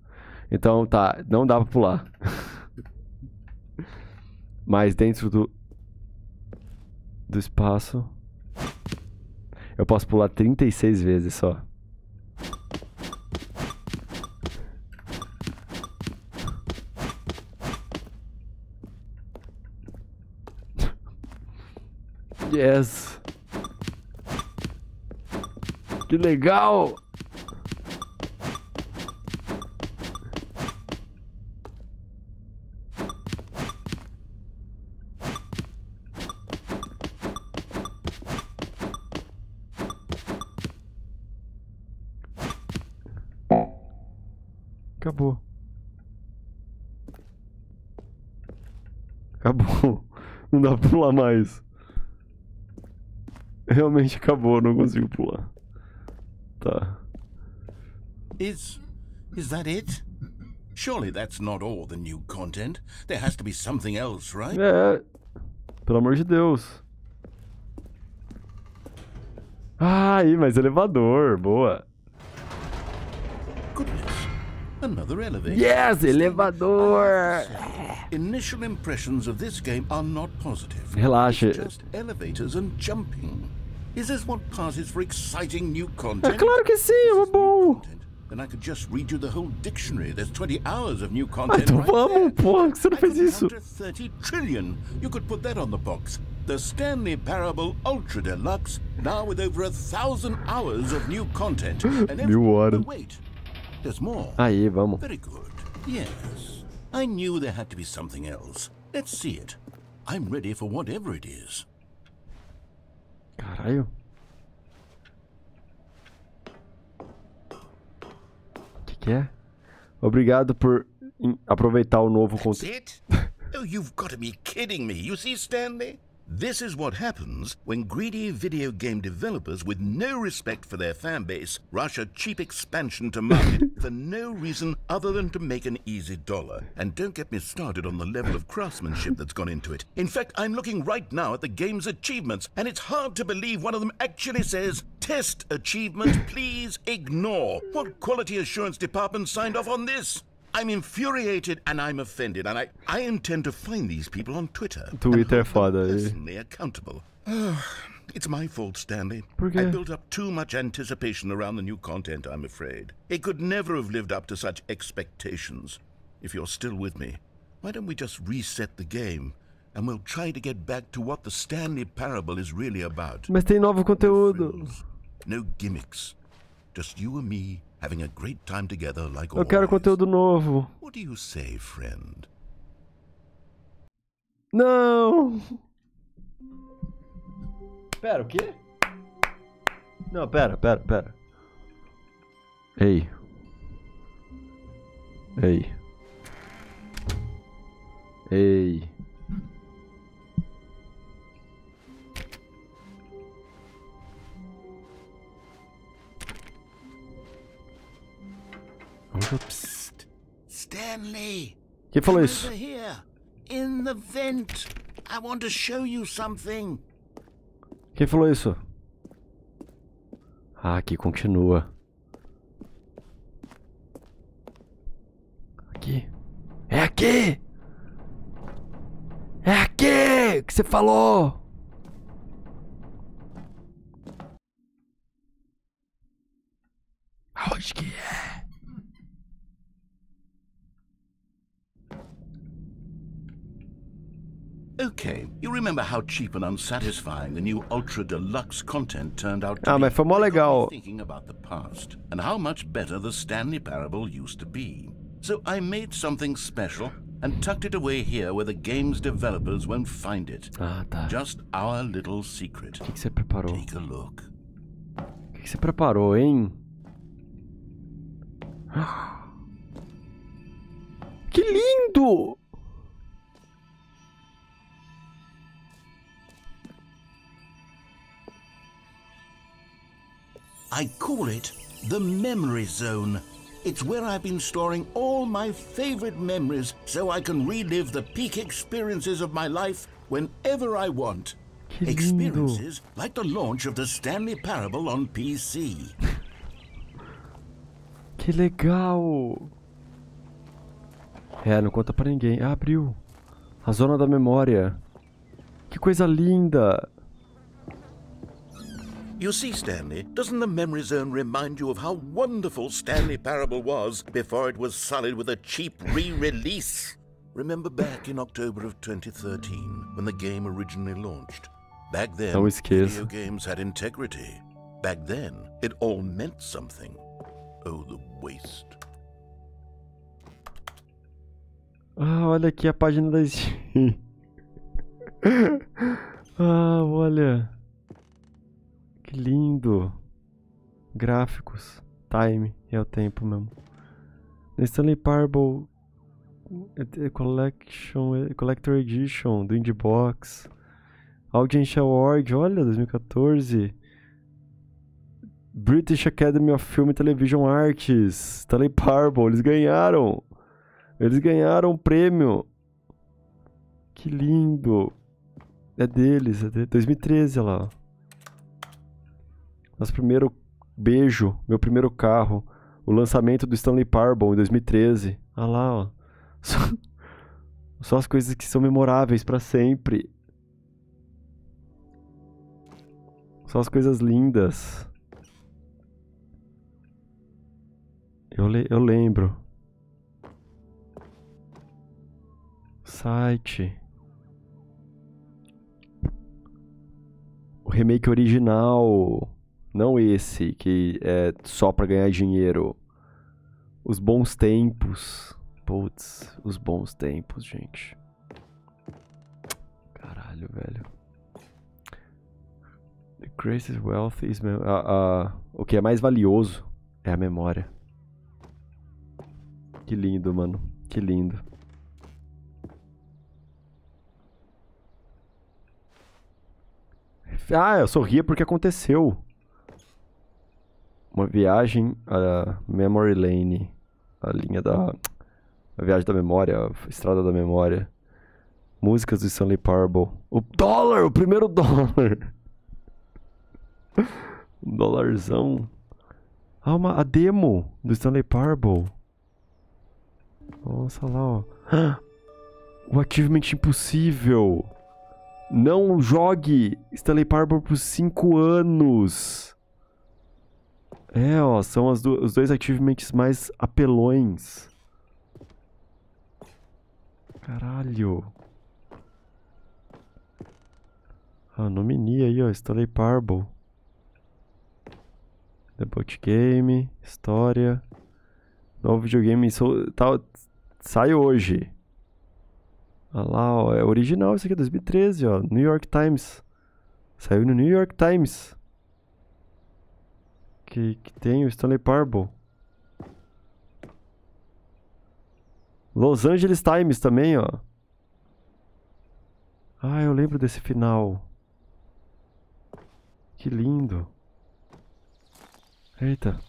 Speaker 1: Então tá, não dá pra pular. Mas dentro do. Do espaço. Eu posso pular 36 vezes só. Yes. Que legal! Não dá pra pular mais. Realmente acabou, não consigo pular. Tá.
Speaker 2: Is is that it? Surely that's not all the new content. There has to be something else, right?
Speaker 1: É. Pelo amor de Deus. Ah, aí, mas elevador. Boa.
Speaker 2: Goodness. Another elevator.
Speaker 1: Yes, elevador.
Speaker 2: Initial impressions of this game are not positive.
Speaker 1: Relaxa.
Speaker 2: It's just elevators and jumping. Is this what passes for exciting new content?
Speaker 1: É claro que sim, é bom.
Speaker 2: Then I could just read you the whole dictionary. There's 20 hours of new
Speaker 1: Ah,
Speaker 2: content.
Speaker 1: então
Speaker 2: right there.
Speaker 1: vamos, porra, que você não
Speaker 2: I
Speaker 1: fez isso?
Speaker 2: 30 trillion. You could put that on the box. The Stanley Parable Ultra Deluxe, now with over a thousand hours of new content. And every-
Speaker 1: Mil horas.
Speaker 2: Wait, there's more.
Speaker 1: Aí, vamos.
Speaker 2: Very good. Yes. I knew there had to be something else. Let's see it. I'm ready for whatever it is.
Speaker 1: Caralho. O que, que é? Obrigado por aproveitar o novo conteúdo.
Speaker 2: oh, you've got to be kidding me. You see, Stanley? This is what happens when greedy video game developers with no respect for their fan base rush a cheap expansion to market for no reason other than to make an easy dollar. And don't get me started on the level of craftsmanship that's gone into it. In fact, I'm looking right now at the game's achievements, and it's hard to believe one of them actually says, Test achievement, please ignore. What quality assurance department signed off on this? I'm infuriated and I'm offended, and I, I intend to find these people on Twitter.
Speaker 1: Twitter é
Speaker 2: hold them
Speaker 1: foda, eh?
Speaker 2: personally accountable. it's my fault, Stanley. I built up too much anticipation around the new content, I'm afraid. It could never have lived up to such expectations. If you're still with me, why don't we just reset the game? And we'll try to get back to what the Stanley Parable is really about.
Speaker 1: Mas tem novo conteúdo.
Speaker 2: Frills, no gimmicks. Just you and me having a great time together like
Speaker 1: Eu quero
Speaker 2: always.
Speaker 1: conteúdo novo.
Speaker 2: What do you say, friend?
Speaker 1: Não! Pera, o quê? Não, pera, pera, pera. Ei. Ei. Ei. Ups.
Speaker 2: Stanley!
Speaker 1: Quem falou isso?
Speaker 2: In the vent. I want to show you something.
Speaker 1: Quem falou isso? Ah, aqui continua. Aqui. É aqui! É aqui! O que você falou? Aonde que é?
Speaker 2: Okay, you remember how cheap and unsatisfying the new Ultra Deluxe content turned out to
Speaker 1: Ah,
Speaker 2: be?
Speaker 1: mas foi mó
Speaker 2: It got
Speaker 1: legal.
Speaker 2: Thinking about the past and how much better the Stanley Parable used to be. So I made something special and tucked it away here where the game's developers won't find it.
Speaker 1: Ah, tá.
Speaker 2: Just our little secret.
Speaker 1: O que que você preparou?
Speaker 2: Take a look.
Speaker 1: O que que você preparou, hein? Que lindo!
Speaker 2: I call it the Memory Zone. It's where I've been storing all my favorite memories so I can relive the peak experiences of my life whenever I want. Experiences like the launch of the Stanley Parable on PC.
Speaker 1: Que legal! É, não conta pra ninguém. Ah, abriu. A zona da memória. Que coisa linda!
Speaker 2: You see, Stanley, doesn't the Memory Zone remind you of how wonderful Stanley Parable was before it was sullied with a cheap re-release? Remember back in October of 2013 when the game originally launched? Back then, video games had integrity. Back then, it all meant something. Oh, the waste.
Speaker 1: Ah, olha aqui a página da Steam. ah, olha. Que lindo. Gráficos. Time. É o tempo mesmo. Stanley Parable eh, Collection, eh, Collector Edition do Indie Box. Audience Award, olha, 2014. British Academy of Film and Television Arts. Stanley Parable, eles ganharam. Eles ganharam o prêmio. Que lindo. É deles, é de 2013, olha lá. Nosso primeiro beijo, meu primeiro carro. O lançamento do Stanley Parable em 2013. Olha lá, ó. Só, só as coisas que são memoráveis pra sempre. Só as coisas lindas. Eu, le eu lembro. Site. O remake original. Não esse, que é só pra ganhar dinheiro. Os bons tempos. Putz, os bons tempos, gente. Caralho, velho. The greatest wealth is... a- a- o que é mais valioso é a memória. Que lindo, mano. Que lindo. Ah, eu sorria porque aconteceu. Uma viagem a Memory Lane. A linha da. A viagem da memória, a estrada da memória. Músicas do Stanley Parable. O dólar! O primeiro dólar! Um dólarzão. Ah, uma, a demo do Stanley Parable. Nossa lá, ó. O Achievement Impossível. Não jogue Stanley Parable por 5 anos. É, ó, são as do- os dois achievements mais apelões. Caralho. Ah, nominee aí, ó, Stanley Parable. Debut Game, história. Novo videogame so- tá- sai hoje. Olha lá, ó, é original isso aqui, 2013, ó. New York Times. Saiu no New York Times. Que, que tem o Stanley Parable. Los Angeles Times também, ó. Ah, eu lembro desse final. Que lindo. Eita.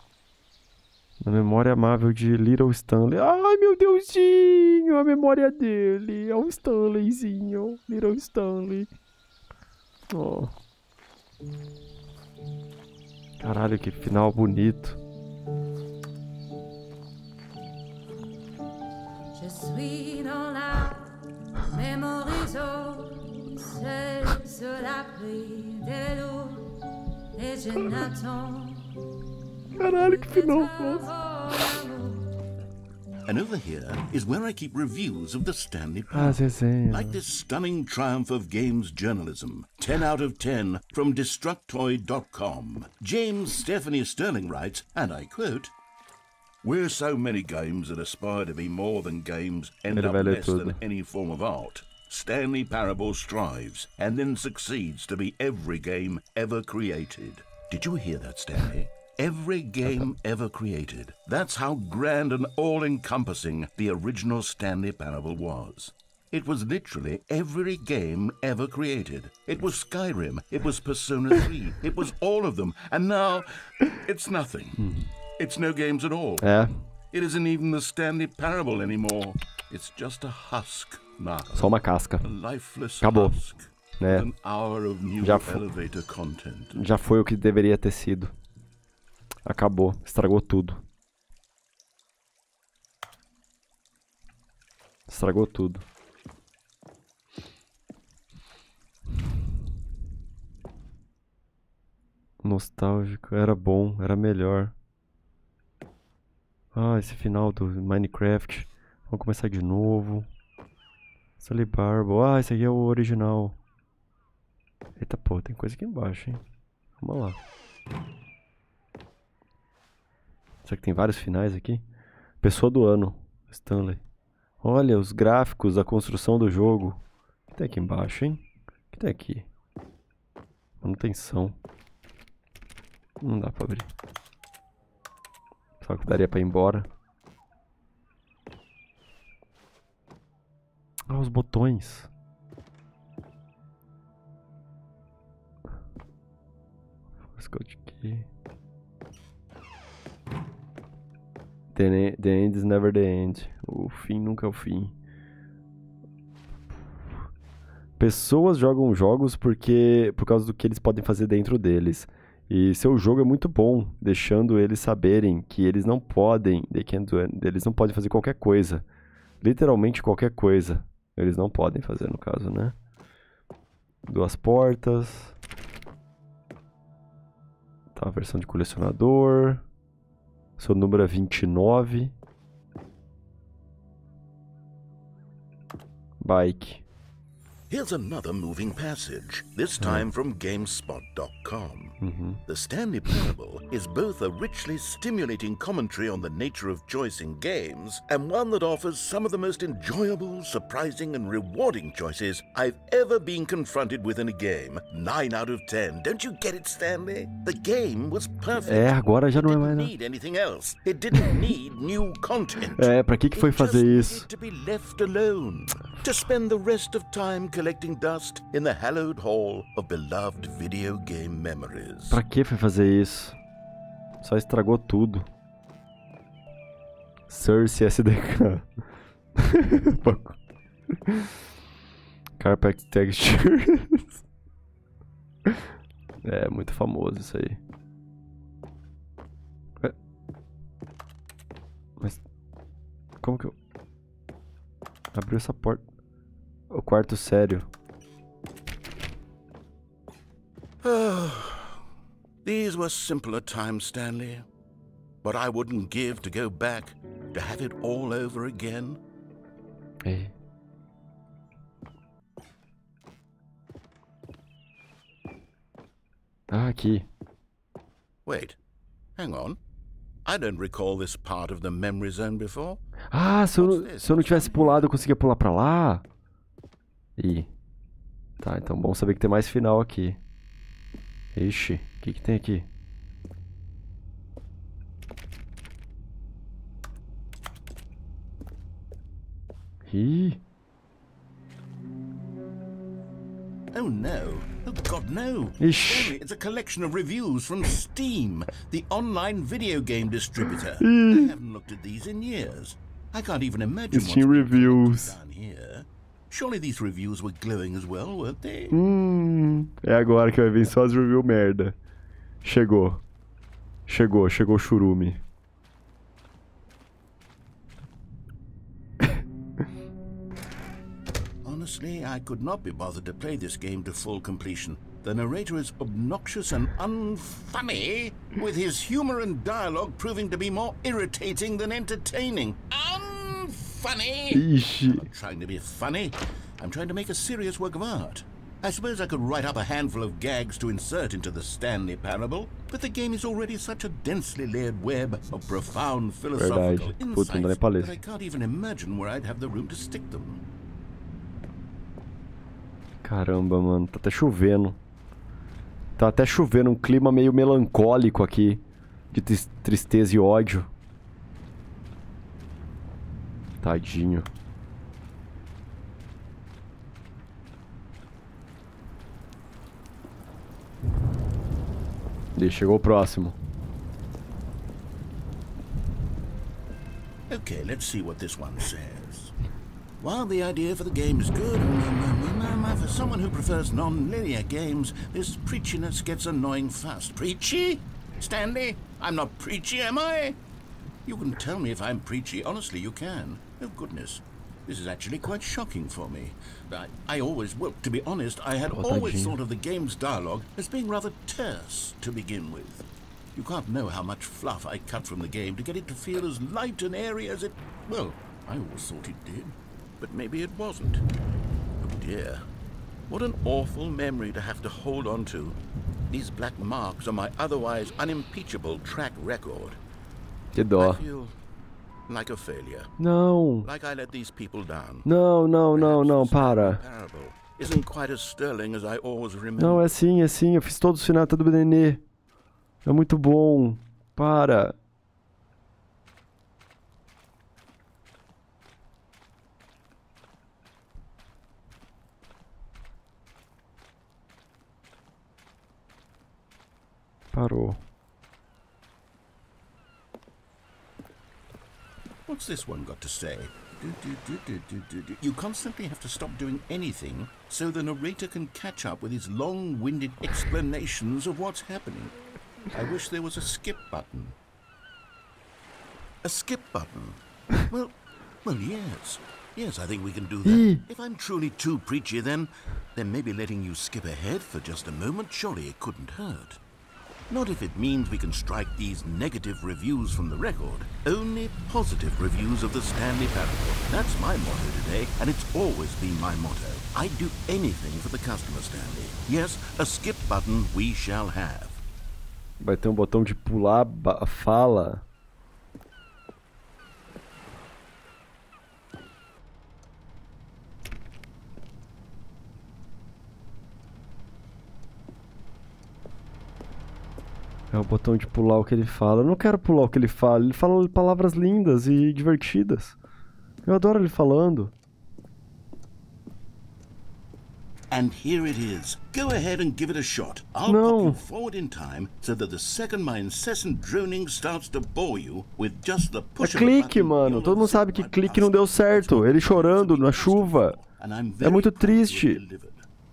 Speaker 1: Na memória amável de Little Stanley. Ai, meu Deusinho! A memória dele. É um Stanleyzinho. Little Stanley. Oh. Caralho, que final bonito.
Speaker 4: Je suis dans la mémoriso, seul sur l'abri de l'eau, et je n'attends
Speaker 1: Caralho, que final foda.
Speaker 2: And over here is where I keep reviews of the Stanley
Speaker 1: Ah,
Speaker 2: Parable.
Speaker 1: as.
Speaker 2: Like this stunning triumph of games journalism. 10 out of 10 from Destructoid.com. James Stephanie Sterling writes, and I quote, Where so many games that aspire to be more than games end up less than any form of art, Stanley Parable strives and then succeeds to be every game ever created. Did you hear that, Stanley? Every game ever created. That's how grand and all encompassing the original Stanley Parable was. It was literally every game ever created. It was Skyrim, it was Persona 3, it was all of them, and now it's nothing. Hmm. It's no games at all.
Speaker 1: É,
Speaker 2: It isn't even the Stanley Parable anymore. It's just a husk now.
Speaker 1: só uma casca.
Speaker 2: A lifeless
Speaker 1: Acabou.
Speaker 2: husk.
Speaker 1: É.
Speaker 2: An hour of new
Speaker 1: Já
Speaker 2: elevator content.
Speaker 1: Já foi o que deveria ter sido. Acabou, estragou tudo. Estragou tudo. Nostálgico, era bom, era melhor. Ah, esse final do Minecraft. Vamos começar de novo. Sully Barbo. Ah, esse aqui é o original. Eita pô, tem coisa aqui embaixo, hein? Vamos lá. Será que tem vários finais aqui? Pessoa do ano, Stanley. Olha os gráficos, a construção do jogo. O que tem aqui embaixo, hein? O que tem aqui? Manutenção. Não dá pra abrir. Só que daria pra ir embora. Ah, os botões. Force Code Key. The, the end is never the end. O fim nunca é o fim. Pessoas jogam jogos porque por causa do que eles podem fazer dentro deles. E seu jogo é muito bom, deixando eles saberem que eles não podem, eles não podem fazer qualquer coisa. Literalmente qualquer coisa. Eles não podem fazer no caso, né? Duas portas. Tá, a versão de colecionador. Seu número é 29. Bike.
Speaker 2: Here's another moving passage, this time from GameSpot.com. Mm-hmm. The Stanley Parable is both a richly stimulating commentary on the nature of choice in games and one that offers some of the most enjoyable, surprising, and rewarding choices I've ever been confronted with in a game. 9 out of 10. Don't you get it, Stanley? The game was perfect.
Speaker 1: É, agora já não é mais.
Speaker 2: It didn't need anything else. It didn't need new content.
Speaker 1: É, pra que que foi fazer isso?
Speaker 2: to be left alone, to spend the rest of time collecting dust in the hallowed hall of beloved video game memories.
Speaker 1: Pra que foi fazer isso? Só estragou tudo. Cersei SDK. Carpet Textures. É, muito famoso isso aí. É. Mas. Como que eu. Abriu essa porta. O quarto sério.
Speaker 2: These were simpler times, Stanley. But I wouldn't give to go back to have it all over again.
Speaker 1: Ei. Ah, aqui.
Speaker 2: Wait, hang on. I don't recall this part of the memory zone before.
Speaker 1: Ah, se eu, não- se eu não tivesse pulado, eu conseguia pular pra lá? Ih. Tá, então bom saber que tem mais final aqui. Ixi, o que que tem aqui? Ih,
Speaker 2: Oh no. Oh god, no.
Speaker 1: Ish.
Speaker 2: It's a collection of reviews from Steam, the online video game distributor. I haven't looked at these in years. I can't even imagine what's
Speaker 1: Steam reviews.
Speaker 2: down here. Surely these reviews were glowing as well, weren't they?
Speaker 1: Hum, é agora que vai vir só as review merda. Chegou. Chegou, chegou o churume.
Speaker 2: Honestly, I could not be bothered to play this game to full completion. The narrator is obnoxious and unfunny, with his humor and dialogue proving to be more irritating than entertaining. Funny.
Speaker 1: Ixi.
Speaker 2: I'm trying to be funny. I'm trying to make a serious work of art. I suppose I could write up a handful of gags to insert into the Stanley Parable, but the game is already such a densely layered web of profound philosophical
Speaker 1: Verdade.
Speaker 2: Insights
Speaker 1: ler.
Speaker 2: that I can't even imagine where I'd have the room to stick them.
Speaker 1: Caramba, mano. Tá até chovendo. Tá até chovendo. Um clima meio melancólico aqui. De tris- tristeza e ódio. Tadinho. Ele chegou o próximo.
Speaker 2: Okay, let's see what this one says. While the idea for the game is good, mm, mm, mm, for someone who prefers non-linear games, this preachiness gets annoying fast. Preachy? Stanley? I'm not preachy, am I? You can tell me if I'm preachy. Honestly, you can. Oh, goodness. This is actually quite shocking for me. I, I always, well, to be honest, I had
Speaker 1: Oh,
Speaker 2: always thought of the game's dialogue as being rather terse to begin with. You can't know how much fluff I cut from the game to get it to feel as light and airy as it. Well, I always thought it did. But maybe it wasn't. Oh dear. What an awful memory to have to hold on to. These black marks on my otherwise unimpeachable track record. I feel Like a failure.
Speaker 1: Não.
Speaker 2: Like I let these people down.
Speaker 1: Não, não, não, não, para.
Speaker 2: Isn't quite as sterling as I always remember.
Speaker 1: Não, é assim, é assim. Eu fiz todo o finata do Benê. É muito bom. Para. Parou.
Speaker 2: What's this one got to say? Do, do, do. You constantly have to stop doing anything so the narrator can catch up with his long winded explanations of what's happening. I wish there was a skip button. A skip button? Well, well, yes. Yes, I think we can do that. Hmm. if I'm truly too preachy, then, then maybe letting you skip ahead for just a moment, surely it couldn't hurt. Not if it means we can strike these negative reviews from the record. Only positive reviews of the Stanley Parable. That's my motto today, and it's always been my motto. I'd do anything for the customer, Stanley. Yes, a skip button we shall have.
Speaker 1: Vai ter um botão de pular fala. É o botão de pular o que ele fala. Eu não quero pular o que ele fala. Ele fala palavras lindas e divertidas. Eu adoro ele falando.
Speaker 2: And here it is. Go ahead and give it a shot. I'll
Speaker 1: No.
Speaker 2: pop you forward in time so that the second my incessant droning starts to bore you with just the
Speaker 1: É
Speaker 2: push of a
Speaker 1: clique,
Speaker 2: button,
Speaker 1: mano. Todo mundo sabe que clique não deu certo. Ele chorando na chuva. É muito triste.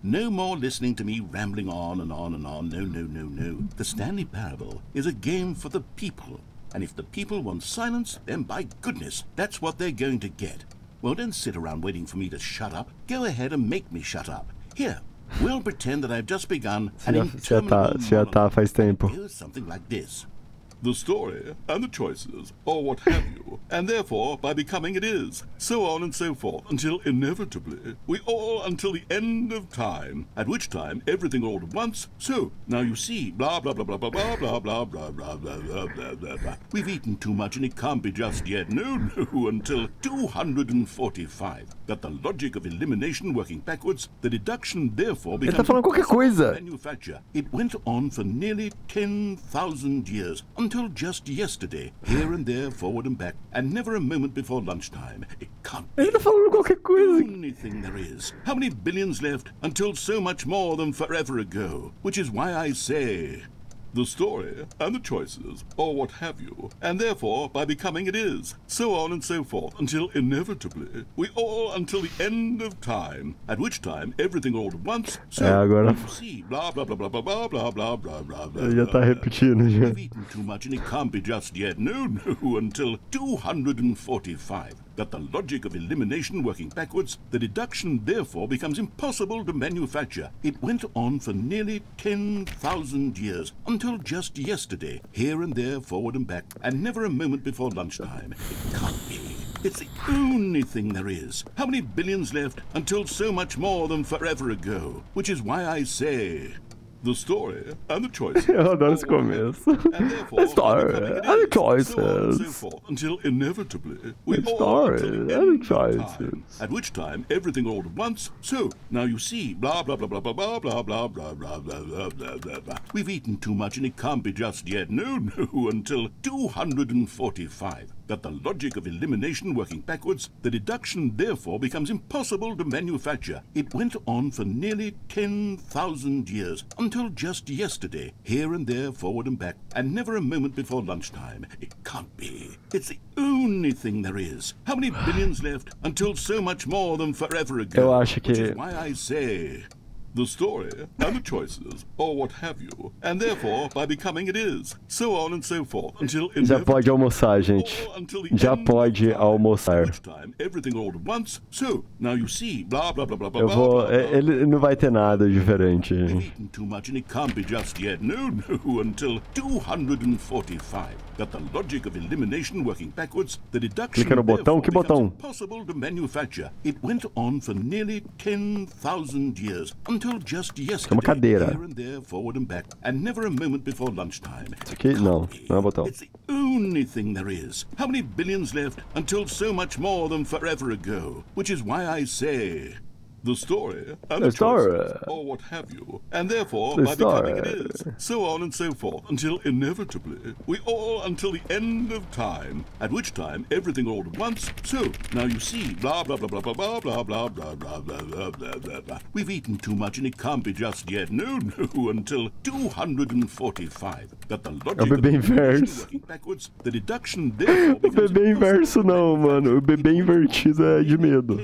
Speaker 2: No more listening to me rambling on and on and on. No, no, no, no. The Stanley Parable is a game for the people. And if the people want silence, then by goodness, that's what they're going to get. Well, don't sit around waiting for me to shut up. Go ahead and make me shut up. Here, we'll pretend that I've just begun an
Speaker 1: já- já tá- já tá faz tempo.
Speaker 2: Something like this. The story and the choices, or what have you, and therefore by becoming it is, so on and so forth, until inevitably we all until the end of time, at which time everything all at once. So now you see, blah blah blah blah blah blah blah blah blah blah blah blah blah blah blah. We've eaten too much and it can't be just yet. No, no, until 245. That the logic of elimination working backwards, the deduction therefore
Speaker 1: tá
Speaker 2: becomes
Speaker 1: falando qualquer coisa.
Speaker 2: manufacture. It went on for nearly 10,000 years, until just yesterday, here and there, forward and back, and never a moment before lunchtime. It can't be
Speaker 1: Ele falando qualquer
Speaker 2: the only thing there is. How many billions left until so much more than forever ago? Which is why I say. The story and the choices, or what have you, and therefore by becoming it is, so on and so forth, until inevitably we all until the end of time, at which time everything all at once. So
Speaker 1: É, agora-
Speaker 2: blah blah blah blah blah blah blah blah blah blah blah.
Speaker 1: Já tá repetindo já.
Speaker 2: We've eaten too much and it can't be just yet. No, no, until 245. That the logic of elimination working backwards, the deduction therefore becomes impossible to manufacture. It went on for nearly 10,000 years, until just yesterday, here and there, forward and back, and never a moment before lunchtime. It can't be. It's the only thing there is. How many billions left until so much more than forever ago? Which is why I say the story and the choices. ja, that's comes.
Speaker 1: The story and the choices.
Speaker 2: Until inevitably we
Speaker 1: the story and the choices.
Speaker 2: At which time everything all at once. So now you see, blah blah blah blah blah blah blah blah blah blah blah blah blah blah. We've eaten too much and it can't be just yet. No, no, until 245. That the logic of elimination working backwards, the deduction therefore becomes impossible to manufacture. It went on for nearly 10,000 years, until just yesterday, here and there, forward and back, and never a moment before lunchtime. It can't be. It's the only thing there is. How many billions left until so much more than forever ago?
Speaker 1: Eu acho que...
Speaker 2: Which is why I say the story and the choices, or what have you, and therefore by becoming it is, so on and so forth, until
Speaker 1: Já pode almoçar, gente. Já pode almoçar.
Speaker 2: Which time everything all at once. So now you see, blah blah blah blah blah.
Speaker 1: Eu vou. Ele não vai ter nada diferente.
Speaker 2: Too much and it can't be just yet. No, no, until 245. That the logic of elimination working backwards, the deduction
Speaker 1: Clica no botão, que botão?
Speaker 2: impossible to manufacture. It went on for nearly 10,000 years until just yesterday.
Speaker 1: cadeira.
Speaker 2: Here and there, forward and back, and never a moment before lunchtime.
Speaker 1: Isso aqui, não, não é botão.
Speaker 2: It's the only thing there is. How many billions left until so much more than forever ago? Which is why I say. The story and
Speaker 1: The
Speaker 2: the,
Speaker 1: story.
Speaker 2: choices, or what have you, and therefore
Speaker 1: The
Speaker 2: by becoming it
Speaker 1: story.
Speaker 2: is, so on and so forth, until inevitably we all until the end of time, at which time everything all at once. So now you see, blah blah blah blah blah blah blah blah blah blah blah blah blah blah. We've eaten too much and it can't be just yet. No, no, until two hundred and forty-five. That the logic of elimination
Speaker 1: inverso.
Speaker 2: backwards, the deduction therefore becomes impossible
Speaker 1: inverso não, mano. O bebê invertido é de medo.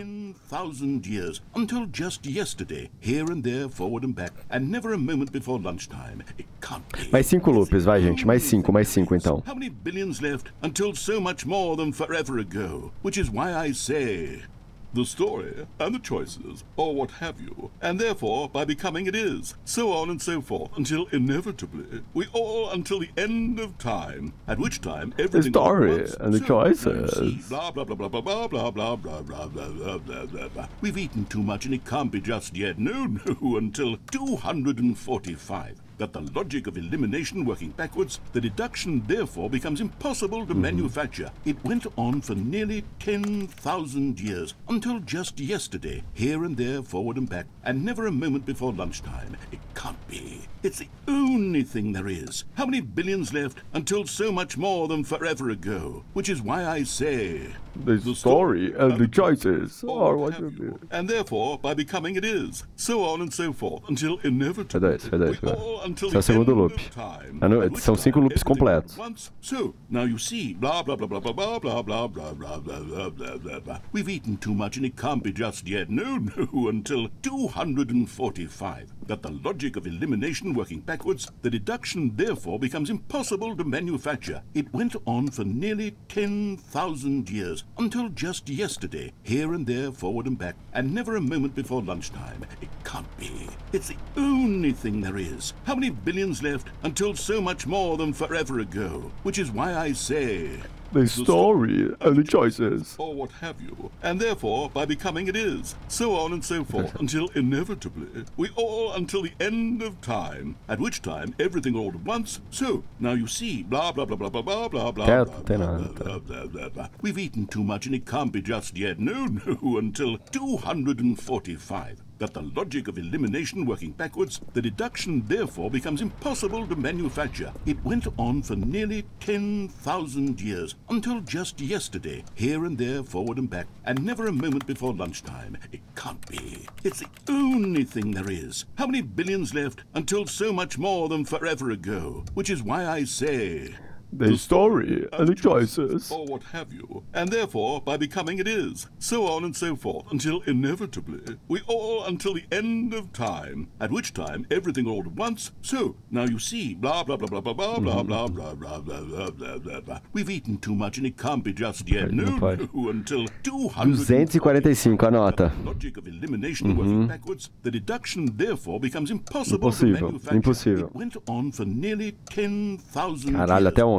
Speaker 2: 10,000 years until just yesterday, here and there, forward and back, and never a moment before lunchtime. It can't be.
Speaker 1: Mais cinco loops, vai, gente. Mais cinco, mais cinco, então.
Speaker 2: How many billions left until so much more than forever ago? Which is why I say. The story and the choices, or what have you, and therefore by becoming it is, so on and so forth, until inevitably we all until the end of time, at which time everything at
Speaker 1: story and the
Speaker 2: so, now you see,
Speaker 1: choices.
Speaker 2: blah blah blah blah blah blah blah blah blah blah blah blah blah blah blah. We've eaten too much and it can't be just yet. No, no, until two hundred and forty-five. That the logic of elimination working backwards, the deduction therefore becomes impossible to mm-hmm. manufacture. It went on for nearly ten thousand years until just yesterday, here and there, forward and back, and never a moment before lunchtime. It can't be. It's the only thing there is. How many billions left until so much more than forever ago? Which is why I say.
Speaker 1: The story and the choices, or what you do.
Speaker 2: and therefore by becoming it is, so on and so forth, until inevitably
Speaker 1: foi dois,
Speaker 2: we
Speaker 1: foi.
Speaker 2: until
Speaker 1: Esse é o
Speaker 2: the
Speaker 1: segundo
Speaker 2: end
Speaker 1: loop.
Speaker 2: of time,
Speaker 1: Ah, não,
Speaker 2: at which
Speaker 1: são cinco loops
Speaker 2: everything all at
Speaker 1: completos.
Speaker 2: So now you see, blah blah blah blah blah blah blah blah blah blah blah blah blah blah blah. We've eaten too much and it can't be just yet. No, no, until two hundred and forty-five. That the logic of elimination working backwards, the deduction therefore becomes impossible to manufacture. It went on for nearly ten thousand years until just yesterday, here and there, forward and back, and never a moment before lunchtime. It can't be. It's the only thing there is. How many billions left until so much more than forever ago? Which is why I say
Speaker 1: the story and the choices.
Speaker 2: Or what have you, and therefore, by becoming it is, so on and so forth, until inevitably, we all until the end of time, at which time everything all at once, so, now you see, blah blah blah blah blah blah blah blah blah blah blah blah We've eaten too much and it can't be just yet, no, no, until 245. That the logic of elimination working backwards, the deduction therefore becomes impossible to manufacture. It went on for nearly 10,000 years, until just yesterday, here and there, forward and back, and never a moment before lunchtime. It can't be. It's the only thing there is. How many billions left until so much more than forever ago? Which is why I say...
Speaker 1: The story and the choices.
Speaker 2: Or what have you, and therefore by becoming it is, so on and so forth, until inevitably we all until the end of time, at which time everything all at once. So now you see, blah blah blah blah blah blah blah blah blah blah blah blah blah blah blah. We've eaten too much and it can't be just yet. No, no, until two hundred.
Speaker 1: 245, anota.
Speaker 2: Logic of elimination working backwards, the deduction therefore becomes impossible
Speaker 1: Impossível, impossível.
Speaker 2: It went on for nearly ten thousand
Speaker 1: Caralho, até onde?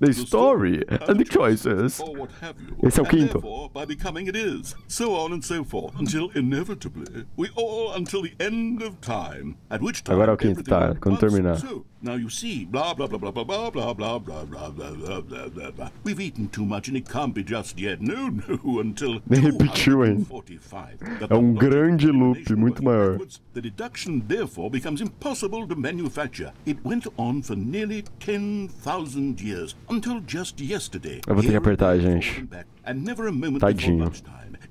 Speaker 5: why I say,
Speaker 1: The story and the choices.
Speaker 5: or what have you,
Speaker 1: Esse é o
Speaker 5: and therefore, by becoming it is, so on and so forth, until inevitably we all until the end of time, at which time
Speaker 1: Agora o quinto, tá, quando terminar.
Speaker 5: So, now you see, blah blah blah blah blah blah blah blah blah blah blah blah blah blah. We've eaten too much and it can't be just yet. No, no, until
Speaker 1: repetiu?
Speaker 5: 245.
Speaker 1: É um grande loop, muito maior.
Speaker 5: The deduction therefore becomes impossible to manufacture. It went on for nearly 10,000 years until just yesterday.
Speaker 1: Eu vou ter que apertar, gente.
Speaker 5: and never a moment
Speaker 1: Tadinho.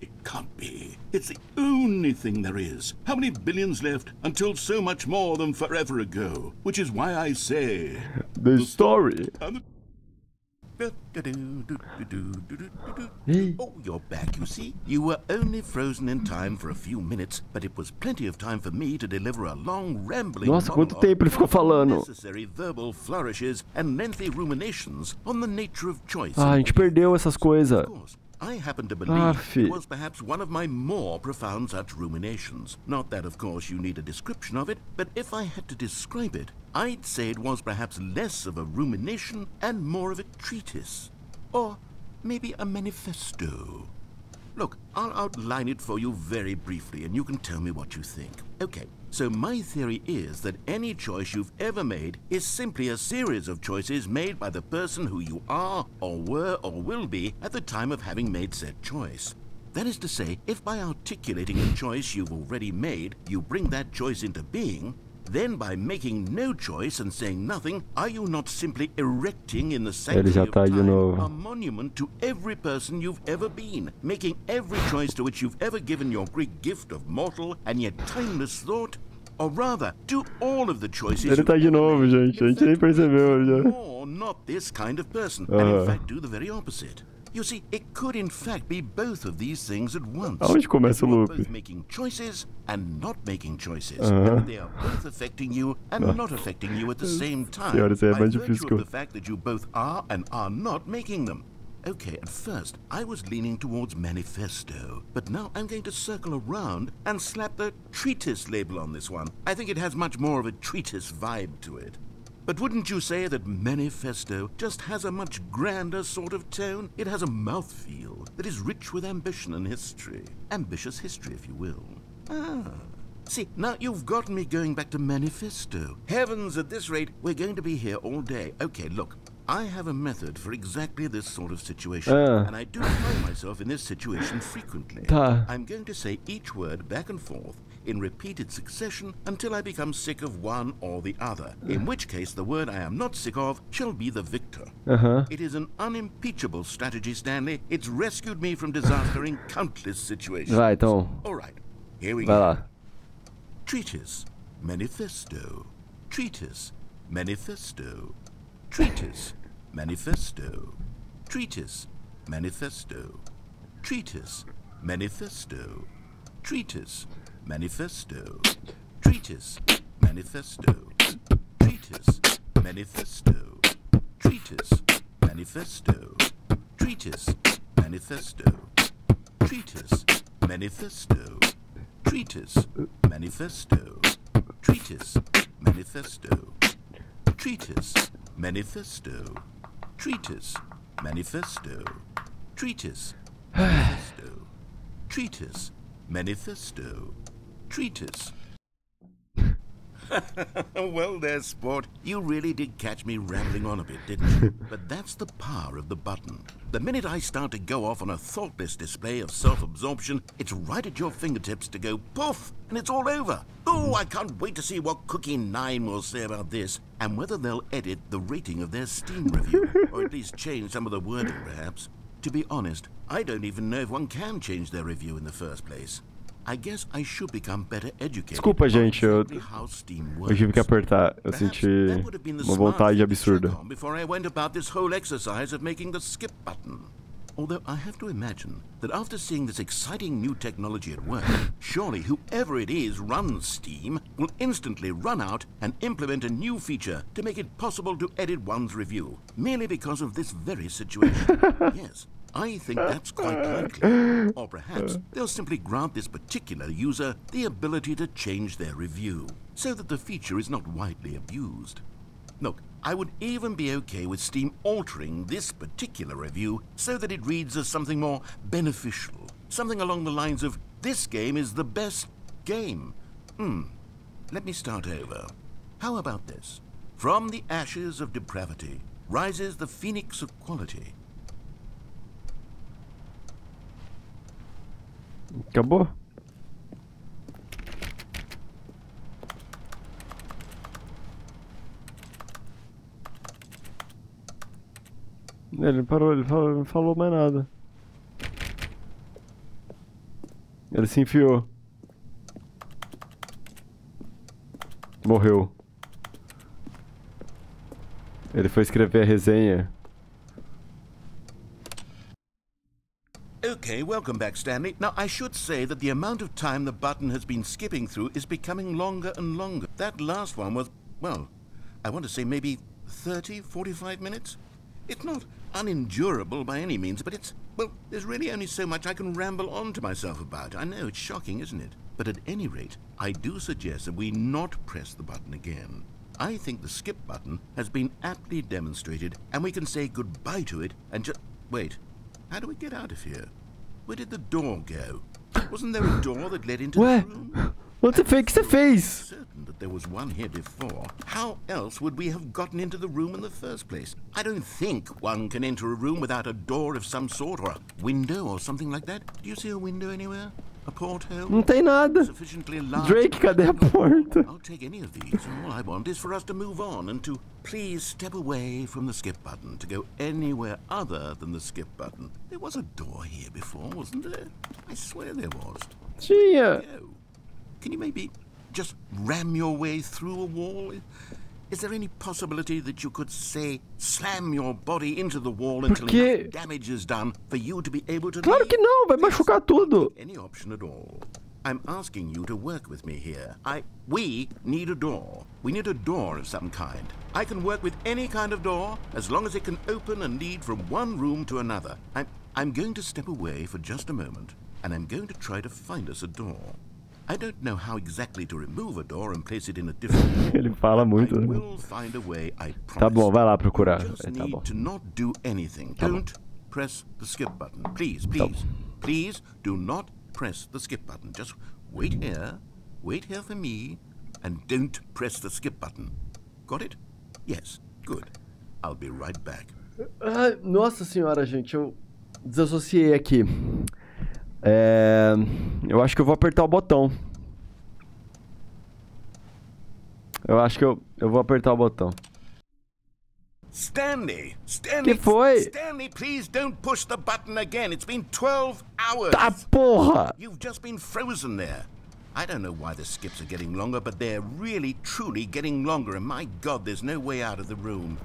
Speaker 5: It can't be. It's the only thing there is. How many billions left until so much more than forever ago? Which is why I say.
Speaker 1: The story.
Speaker 5: And the-
Speaker 1: Hey.
Speaker 2: Oh, you're back, you see. You were only frozen in time for a few minutes, but it was plenty of time for me to deliver a long, rambling
Speaker 1: Nossa, quanto tempo ele ficou falando.
Speaker 2: necessary verbal flourishes and lengthy ruminations on the nature of choice.
Speaker 1: Ah, a gente perdeu essas coisas.
Speaker 2: I happen to ah, believe
Speaker 1: Aff.
Speaker 2: it was perhaps one of my more profound such ruminations. Not that, of course, you need a description of it, but if I had to describe it, I'd say it was perhaps less of a rumination and more of a treatise. Or maybe a manifesto. Look, I'll outline it for you very briefly, and you can tell me what you think. Okay, so my theory is that any choice you've ever made is simply a series of choices made by the person who you are, or were, or will be at the time of having made said choice. That is to say, if by articulating a choice you've already made, you bring that choice into being, then by making no choice and saying nothing, are you not simply erecting in the sanctity
Speaker 1: já
Speaker 2: of time a monument to every person you've ever been, making every choice to which you've ever given your great gift of mortal and yet timeless thought? Or rather, do all of the choices
Speaker 1: Ele
Speaker 2: you've
Speaker 1: tá de novo, gente. A gente nem percebeu já.
Speaker 2: or not this kind of person, and
Speaker 1: Uh-huh.
Speaker 2: in fact do the very opposite. You see, it could in fact be both of these things at once.
Speaker 1: Aonde começa o loop?
Speaker 2: both making choices and not making choices.
Speaker 1: Uh-huh.
Speaker 2: And they are both affecting you and not affecting you at the same time.
Speaker 1: Senhora, isso é
Speaker 2: by virtue of the fact that you both are and are not making them. Okay, at first, I was leaning towards manifesto, but now I'm going to circle around and slap the treatise label on this one. I think it has much more of a treatise vibe to it. But wouldn't you say that manifesto just has a much grander sort of tone? It has a mouthfeel that is rich with ambition and history. Ambitious history, if you will. Ah. See, now you've got me going back to manifesto. Heavens, at this rate, we're going to be here all day. Okay, look. I have a method for exactly this sort of situation,
Speaker 1: Ah.
Speaker 2: and I do find myself in this situation frequently. I'm going to say each word back and forth in repeated succession until I become sick of one or the other, in which case the word I am not sick of shall be the victor.
Speaker 1: Aham.
Speaker 2: It is an unimpeachable strategy, Stanley. It's rescued me from disaster in countless situations.
Speaker 1: Vai, então.
Speaker 2: All right, here we
Speaker 1: Vai
Speaker 2: go.
Speaker 1: lá.
Speaker 2: Treatise, manifesto. Treatise, manifesto. Treatise, manifesto. Treatise, manifesto. Treatise, manifesto. Treatise, manifesto. Treatise, manifesto. Treatise, manifesto. Treatise, manifesto. Treatise, manifesto. Treatise, manifesto. Treatise, manifesto. Treatise, manifesto. Treatise, manifesto. Treatise, manifesto. Treatise, manifesto. Treatise, manifesto. Treatise. well, there, sport. You really did catch me rambling on a bit, didn't you? but that's the power of the button. The minute I start to go off on a thoughtless display of self absorption, it's right at your fingertips to go poof, and it's all over. Oh, I can't wait to see what Cookie 9 will say about this, and whether they'll edit the rating of their Steam review, or at least change some of the wording, perhaps. To be honest, I don't even know if one can change their review in the first place. I guess I should become better educated.
Speaker 1: Desculpa, gente, eu-
Speaker 2: exactly how Steam
Speaker 1: Eu tive que apertar. Eu senti
Speaker 2: that would have been the
Speaker 1: uma vontade
Speaker 2: thing to check
Speaker 1: absurda.
Speaker 2: on Before I went about this whole exercise of making the skip button. Although I have to imagine that after seeing this exciting new technology at work, surely whoever it is runs Steam will instantly run out and implement a new feature to make it possible to edit one's review, merely because of this very situation. yes, I think that's quite likely. Or perhaps they'll simply grant this particular user the ability to change their review, so that the feature is not widely abused. Look, I would even be okay with Steam altering this particular review so that it reads as something more beneficial. Something along the lines of, this game is the best game. Hmm, let me start over. How about this? From the ashes of depravity rises the phoenix of quality.
Speaker 1: Acabou? Ele parou, ele falou, não falou mais nada. Ele se enfiou. Morreu. Ele foi escrever a resenha.
Speaker 2: Okay, welcome back, Stanley. Now, I should say that the amount of time the button has been skipping through is becoming longer and longer. That last one was, well, I want to say maybe 30, 45 minutes? It's not unendurable by any means, but it's, well, there's really only so much I can ramble on to myself about. I know, it's shocking, isn't it? But at any rate, I do suggest that we not press the button again. I think the skip button has been aptly demonstrated, and we can say goodbye to it and just. Wait, how do we get out of here? Where did the door go? Wasn't there a door that led into
Speaker 1: Ué,
Speaker 2: the room?
Speaker 1: o que você fez? face.
Speaker 2: certain that there was one here before. How else would we have gotten into the room in the first place? I don't think one can enter a room without a door of some sort or a window or something like that. Do you see a window anywhere?
Speaker 1: Não tem nada. Drake, cadê a porta?
Speaker 2: I'll take any of these. All I want is for us to move on and to please step away from the skip button to go anywhere other than the skip button. There was a door here before, wasn't there? I swear there was.
Speaker 1: Tinha.
Speaker 2: Can you maybe just ram your way through a wall? Is there any possibility that you could, say, slam your body into the wall until enough damage is done for you to be able to
Speaker 1: Claro que não, vai machucar tudo.
Speaker 2: Any option at all. I'm asking you to work with me here. I we need a door. We need a door of some kind. I can work with any kind of door as long as it can open and lead from one room to another. I'm I'm going to step away for just a moment and I'm going to try to find us a door. I don't know how exactly to remove a door and place it in a different room.
Speaker 1: Ele fala muito.
Speaker 2: I will find a way, I promise.
Speaker 1: Tá bom, vai lá procurar.
Speaker 2: You just
Speaker 1: É, tá
Speaker 2: need
Speaker 1: bom.
Speaker 2: to not do anything.
Speaker 1: Tá.
Speaker 2: Don't press the skip button. Please, please, please do not press the skip button. Just wait here, wait here for me, and don't press the skip button. Got it? Yes, good. I'll be right back.
Speaker 1: Ai, nossa senhora, gente, eu desassociei aqui. É, eu acho que eu vou apertar o botão. Eu acho que eu, eu vou apertar o botão.
Speaker 2: Stanley! Stanley!
Speaker 1: Que foi?
Speaker 2: Stanley, please don't push the button again. It's been 12 hours.
Speaker 1: Tá porra!
Speaker 2: You've just been frozen there. I don't know why the skips are getting longer, but they're really, truly getting longer, and my god, there's no way out of the room.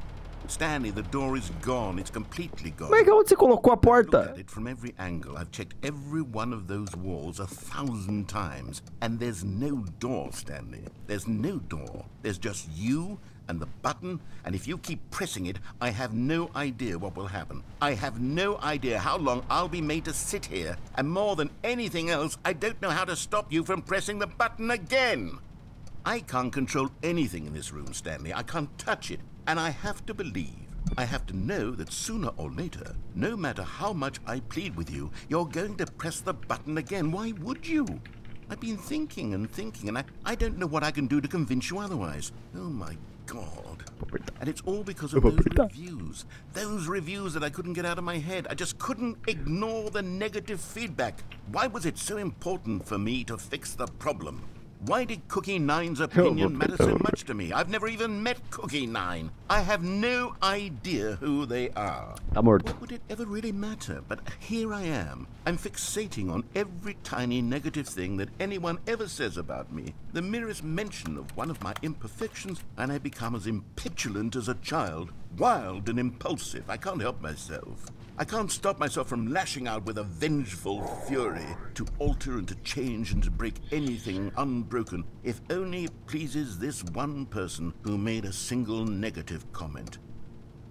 Speaker 2: Stanley, the door is gone. It's completely gone.
Speaker 1: Como é que onde você colocou a porta?
Speaker 2: it from every angle. I've checked every one of those walls a thousand times, and there's no door, Stanley. There's no door. There's just you and the button, and if you keep pressing it, I have no idea what will happen. I have no idea how long I'll be made to sit here, and more than anything else, I don't know how to stop you from pressing the button again. I can't control anything in this room, Stanley. I can't touch it. And I have to believe, I have to know that sooner or later, no matter how much I plead with you, you're going to press the button again. Why would you? I've been thinking and thinking, and I, I don't know what I can do to convince you otherwise. Oh my god. And it's all because of those reviews. Those reviews that I couldn't get out of my head. I just couldn't ignore the negative feedback. Why was it so important for me to fix the problem? Why did Cookie Nine's opinion matter so much to me? I've never even met Cookie Nine. I have no idea who they are.
Speaker 1: Morto.
Speaker 2: What would it ever really matter? But here I am. I'm fixating on every tiny negative thing that anyone ever says about me. The merest mention of one of my imperfections, and I become as impetulant as a child, wild and impulsive. I can't help myself. I can't stop myself from lashing out with a vengeful fury to alter and to change and to break anything unbroken if only it pleases this one person who made a single negative comment.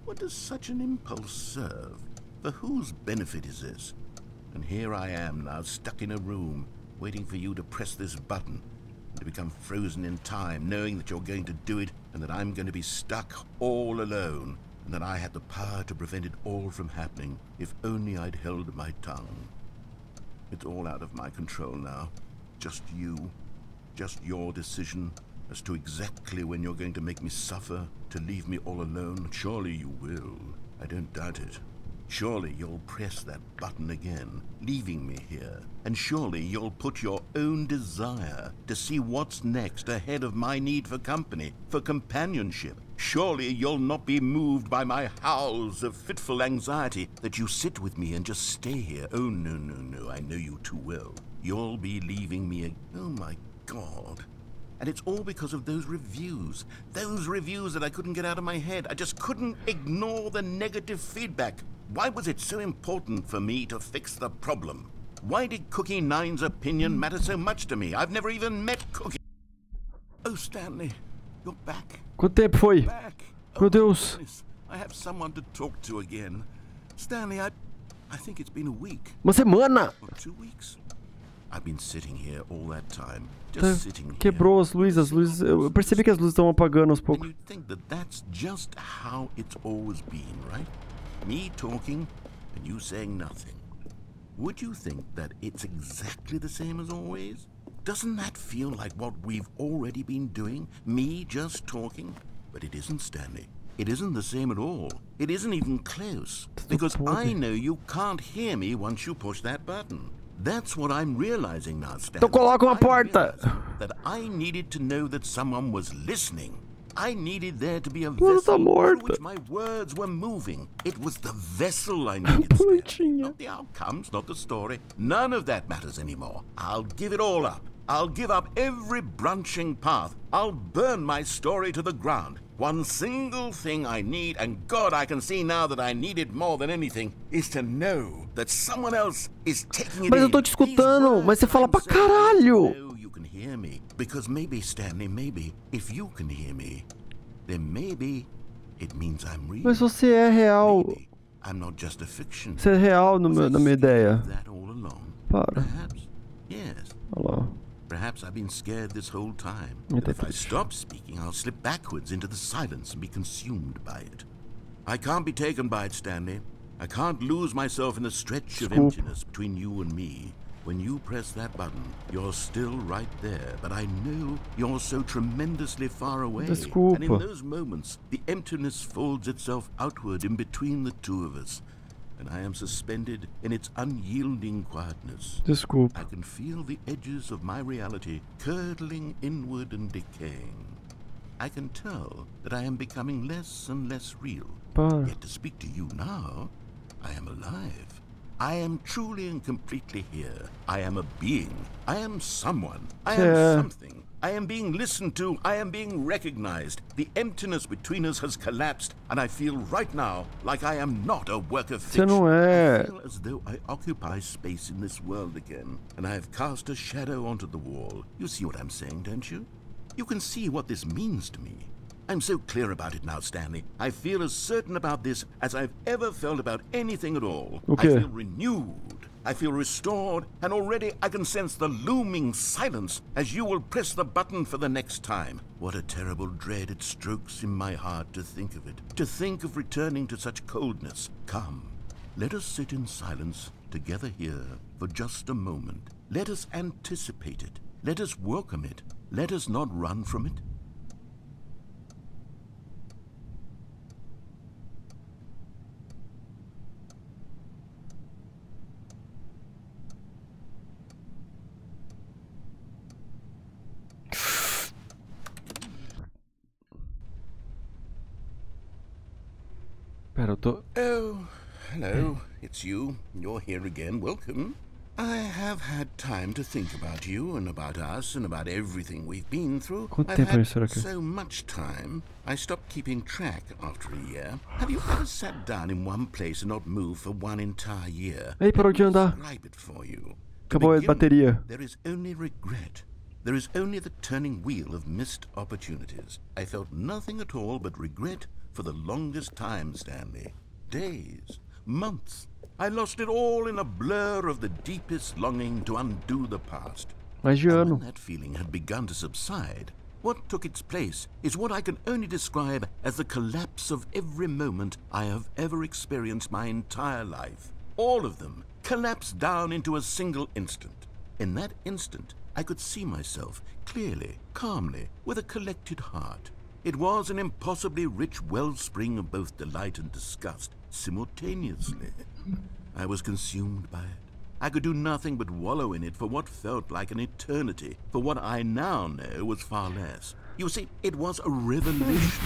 Speaker 2: What does such an impulse serve? For whose benefit is this? And here I am now, stuck in a room, waiting for you to press this button, and to become frozen in time, knowing that you're going to do it, and that I'm going to be stuck all alone, and that I had the power to prevent it all from happening, if only I'd held my tongue. It's all out of my control now. Just you. Just your decision as to exactly when you're going to make me suffer, to leave me all alone. Surely you will. I don't doubt it. Surely you'll press that button again, leaving me here. And surely you'll put your own desire to see what's next ahead of my need for company, for companionship. Surely you'll not be moved by my howls of fitful anxiety that you sit with me and just stay here. Oh, no, no, no, I know you too well. You'll be leaving me. ag- Oh, my God. And it's all because of those reviews. Those reviews that I couldn't get out of my head. I just couldn't ignore the negative feedback. Why was it so important for me to fix the problem? Why did Cookie Nine's opinion matter so much to me? I've never even met Cookie. Oh, Stanley, you're back.
Speaker 1: Quanto tempo foi?
Speaker 2: Back.
Speaker 1: Meu
Speaker 2: Oh,
Speaker 1: Deus.
Speaker 2: I have someone to talk to again. Stanley, I, I think it's been a week
Speaker 1: Uma semana!
Speaker 2: or two weeks. I've been sitting here all that time, just sitting here.
Speaker 1: Quebrou as luzes, as luzes. Eu percebi que as luzes estão apagando aos
Speaker 2: And you'd think that that's just how it's always been, right? Me talking and you saying nothing. Would you think that it's exactly the same as always? Doesn't that feel like what we've already been doing? Me just talking? But it isn't, Stanley. It isn't the same at all. It isn't even close. Because I know you can't hear me once you push that button. That's what I'm realizing now, Stanley.
Speaker 1: coloca uma porta.
Speaker 2: That I needed to know that someone was listening. I needed there to be a vessel
Speaker 1: morta.
Speaker 2: which my words were moving. It was the vessel I needed. Not the outcomes, not the story. None of that matters anymore. I'll give it all up. I'll give up every branching path. I'll burn my story to the ground. One single thing I need, and God, I can see now that I need it more than anything, is to know that someone else is taking it
Speaker 1: Mas eu
Speaker 2: in.
Speaker 1: tô te escutando, mas você fala pra caralho.
Speaker 2: I know you can hear me. Because maybe, Stanley, maybe, if you can hear me, then maybe it means I'm real.
Speaker 1: Mas você é real.
Speaker 2: Maybe I'm not just a fiction.
Speaker 1: Você é real no meu- na minha ideia.
Speaker 2: That all along.
Speaker 1: Para.
Speaker 2: Perhaps. Yes.
Speaker 1: Olha lá.
Speaker 2: Perhaps I've been scared this whole time. That if I stop speaking, I'll slip backwards into the silence and be consumed by it. I can't be taken by it, Stanley. I can't lose myself in the stretch of emptiness between you and me. When you press that button, you're still right there, but I know you're so tremendously far away. And in those moments, the emptiness folds itself outward in between the two of us, and I am suspended in its unyielding quietness.
Speaker 1: Desculpa.
Speaker 2: I can feel the edges of my reality curdling inward and decaying. I can tell that I am becoming less and less real.
Speaker 1: Para.
Speaker 2: Yet to speak to you now, I am alive. I am truly and completely here. I am a being. I am someone. I am
Speaker 1: Yeah.
Speaker 2: something. I am being listened to. I am being recognized. The emptiness between us has collapsed, and I feel right now like I am not a work of fiction. I feel as though I occupy space in this world again, and I have cast a shadow onto the wall. You see what I'm saying, don't you? You can see what this means to me. I'm so clear about it now, Stanley. I feel as certain about this as I've ever felt about anything at all.
Speaker 1: Okay.
Speaker 2: I feel renewed. I feel restored, and already I can sense the looming silence as you will press the button for the next time. What a terrible dread it strokes in my heart to think of it, to think of returning to such coldness. Come, let us sit in silence together here for just a moment. Let us anticipate it. Let us welcome it. Let us not run from it.
Speaker 1: Tô.
Speaker 2: Oh, hello. It's you. You're here again. Welcome. I have had time to think about you and about us and about everything we've been through. I've had
Speaker 1: isso será que-
Speaker 2: so much time, I stopped keeping track after a year. Have you ever sat down in one place and not moved for one entire year?
Speaker 1: Ei, parou de andar.
Speaker 2: Describe it for you.
Speaker 1: Acabou a
Speaker 2: begin
Speaker 1: bateria.
Speaker 2: There is only regret. There is only the turning wheel of missed opportunities. I felt nothing at all but regret for the longest time, Stanley. Days, months. I lost it all in a blur of the deepest longing to undo the past. And when that feeling had begun to subside, what took its place is what I can only describe as the collapse of every moment I have ever experienced my entire life. All of them collapsed down into a single instant. In that instant, I could see myself clearly, calmly, with a collected heart. It was an impossibly rich wellspring of both delight and disgust simultaneously. I was consumed by it. I could do nothing but wallow in it for what felt like an eternity, for what I now know was far less. You see, it was a revelation.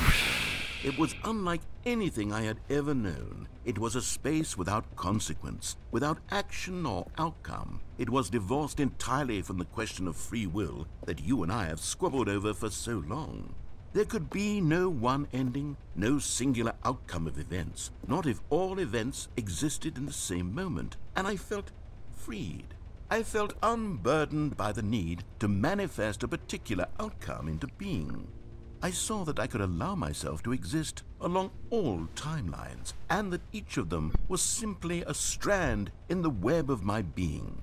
Speaker 2: It was unlike anything I had ever known. It was a space without consequence, without action or outcome. It was divorced entirely from the question of free will that you and I have squabbled over for so long. There could be no one ending, no singular outcome of events, not if all events existed in the same moment, and I felt freed. I felt unburdened by the need to manifest a particular outcome into being. I saw that I could allow myself to exist along all timelines, and that each of them was simply a strand in the web of my being.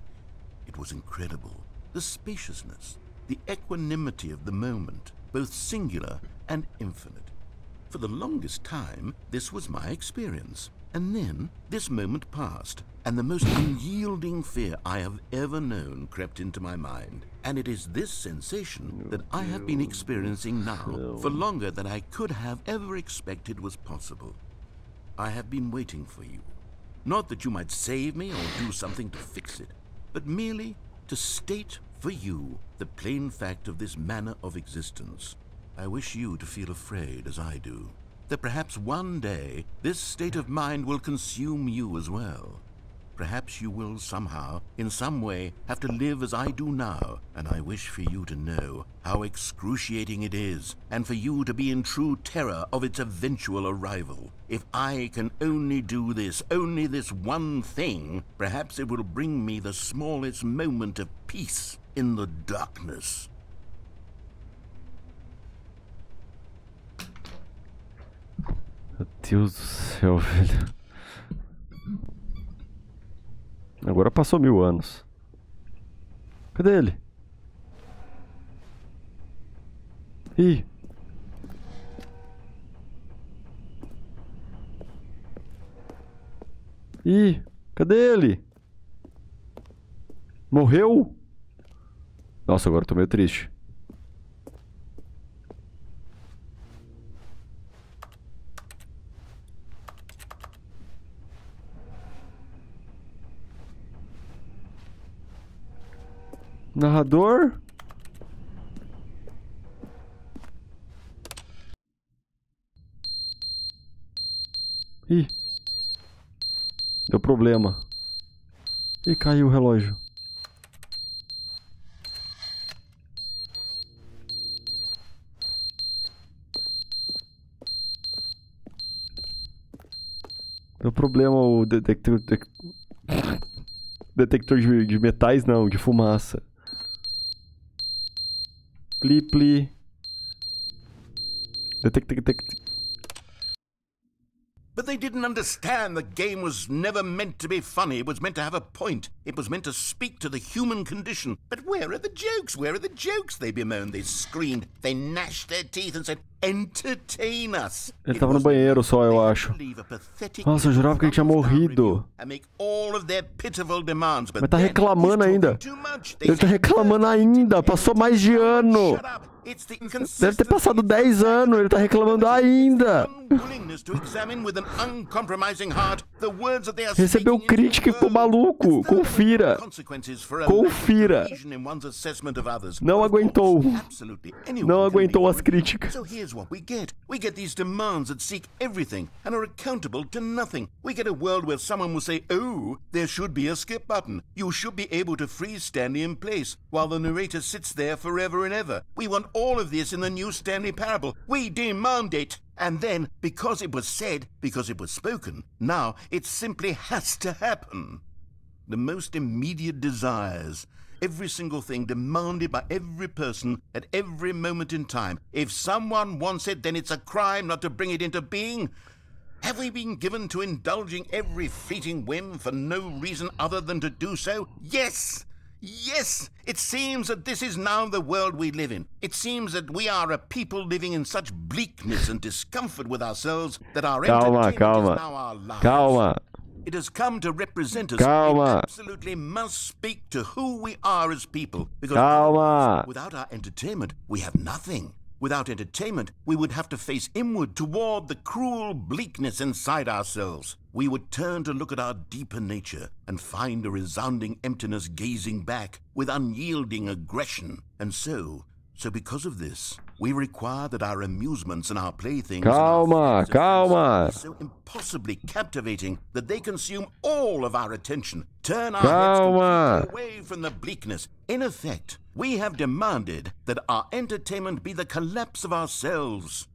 Speaker 2: It was incredible. The spaciousness, the equanimity of the moment, both singular and infinite. For the longest time, this was my experience. And then this moment passed, and the most unyielding fear I have ever known crept into my mind. And it is this sensation that I have been experiencing now for longer than I could have ever expected was possible. I have been waiting for you. Not that you might save me or do something to fix it, but merely to state for you the plain fact of this manner of existence. I wish you to feel afraid as I do, that perhaps one day this state of mind will consume you as well. Perhaps you will somehow, in some way, have to live as I do now, and I wish for you to know how excruciating it is, and for you to be in true terror of its eventual arrival. If I can only do this, only this one thing, perhaps it will bring me the smallest moment of peace in the darkness.
Speaker 1: Meu Deus do céu, velho. Agora passou mil anos. Cadê ele? Ih. Ih, cadê ele? Morreu? Nossa, agora eu tô meio triste. Narrador? Ih. Deu problema. Ih, caiu o relógio. Problema o detector. dec- Detector de, de metais, não, de fumaça. Pli, pli. Detect, detect.
Speaker 2: But they didn't understand the game was never meant to be funny. It was meant to have a point. It was meant to speak to the human condition. But where are the jokes? Where are the jokes? They bemoaned, they screamed, they gnashed their teeth and said, Entertain us.
Speaker 1: Ele tava no banheiro só, eu acho. Nossa, eu jurava que ele tinha morrido. Mas tá reclamando ainda. Ele tá reclamando ainda. Passou mais de ano. Deve ter passado 10 anos, ele tá reclamando ainda. Recebeu crítica e ficou maluco. Confira. Confira. Não aguentou. Não aguentou as críticas.
Speaker 2: We get. We get these demands that seek everything and are accountable to nothing. We get a world where someone will say, oh, there should be a skip button. You should be able to freeze Stanley in place while the narrator sits there forever and ever. We want all of this in the new Stanley Parable. We demand it. And then, because it was said, because it was spoken, now it simply has to happen the most immediate desires, every single thing demanded by every person at every moment in time. If someone wants it, then it's a crime not to bring it into being. Have we been given to indulging every fleeting whim for no reason other than to do so? Yes! Yes! It seems that this is now the world we live in. It seems that we are a people living in such bleakness and discomfort with ourselves that our
Speaker 1: Calma,
Speaker 2: entertainment
Speaker 1: calma.
Speaker 2: is now our lives.
Speaker 1: Calma.
Speaker 2: It has come to represent us.
Speaker 1: Calma.
Speaker 2: It absolutely must speak to who we are as people. Because
Speaker 1: Calma.
Speaker 2: without our entertainment, we have nothing. Without entertainment, we would have to face inward toward the cruel bleakness inside ourselves. We would turn to look at our deeper nature and find a resounding emptiness gazing back with unyielding aggression. And so, so because of this, we require that our amusements and our playthings
Speaker 1: Calma,
Speaker 2: affairs of fancy
Speaker 1: calma.
Speaker 2: so impossibly captivating that they consume all of our attention, turn our
Speaker 1: Calma.
Speaker 2: heads away from the bleakness. In effect, we have demanded that our entertainment be the collapse of ourselves.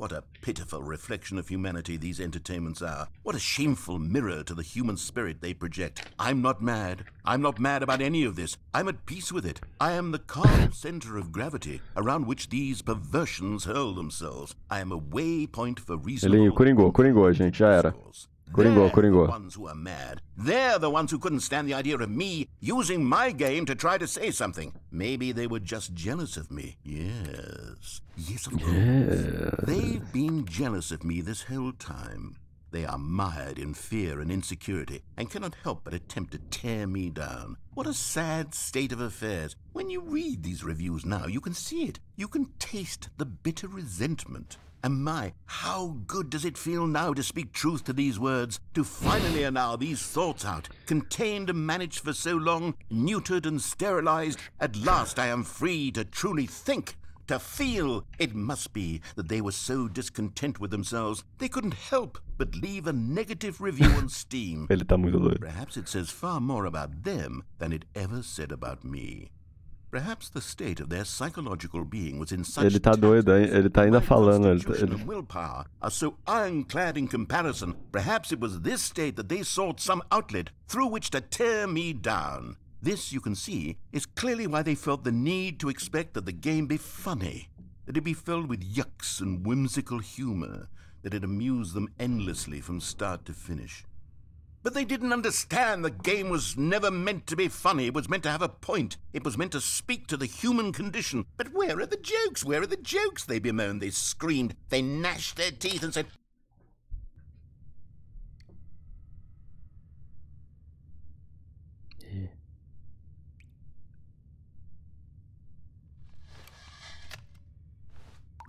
Speaker 2: What a pitiful reflection of humanity these entertainments are. What a shameful mirror to the human spirit they project. I'm not mad. I'm not mad about any of this. I'm at peace with it. I am the calm center of gravity around which these perversions hurl themselves. I am a waypoint for reasonable...
Speaker 1: Ele coringou, coringou, gente, já era.
Speaker 2: They're the ones who are mad. They're the ones who couldn't stand the idea of me using my game to try to say something. Maybe they were just jealous of me. Yes. Yes, of course. They've been jealous of me this whole time. They are mired in fear and insecurity and cannot help but attempt to tear me down. What a sad state of affairs. When you read these reviews now, you can see it. You can taste the bitter resentment. And my, how good does it feel now to speak truth to these words, to finally allow these thoughts out, contained and managed for so long, neutered and sterilized. At last I am free to truly think, to feel. It must be that they were so discontent with themselves, they couldn't help but leave a negative review on Steam.
Speaker 1: Ele tá muito doido.
Speaker 2: Perhaps it says far more about them than it ever said about me.
Speaker 1: Ele tá doido, hein? Ele tá ainda falando. Ele, ele-
Speaker 2: willpower are so ironclad in comparison. Perhaps it was this state that they sought some outlet through which to tear me down. This, you can see, is clearly why they felt the need to expect that the game be funny, that it be filled with yucks and whimsical humor, that it amuse them endlessly from start to finish. But they didn't understand the game was never meant to be funny. It was meant to have a point. It was meant to speak to the human condition. But where are the jokes? Where are the jokes? They bemoaned. They screamed. They gnashed their teeth and said,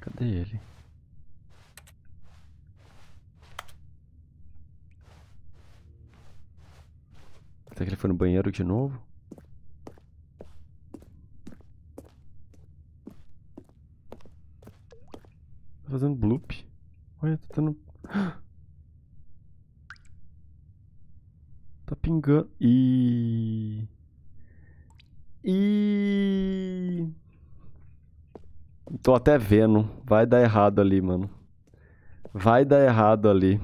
Speaker 1: Cadê ele? Será que ele foi no banheiro de novo? Tá fazendo bloop. Olha, tá dando. Tá pingando. E. E. Tô até vendo. Vai dar errado ali, mano. Vai dar errado ali.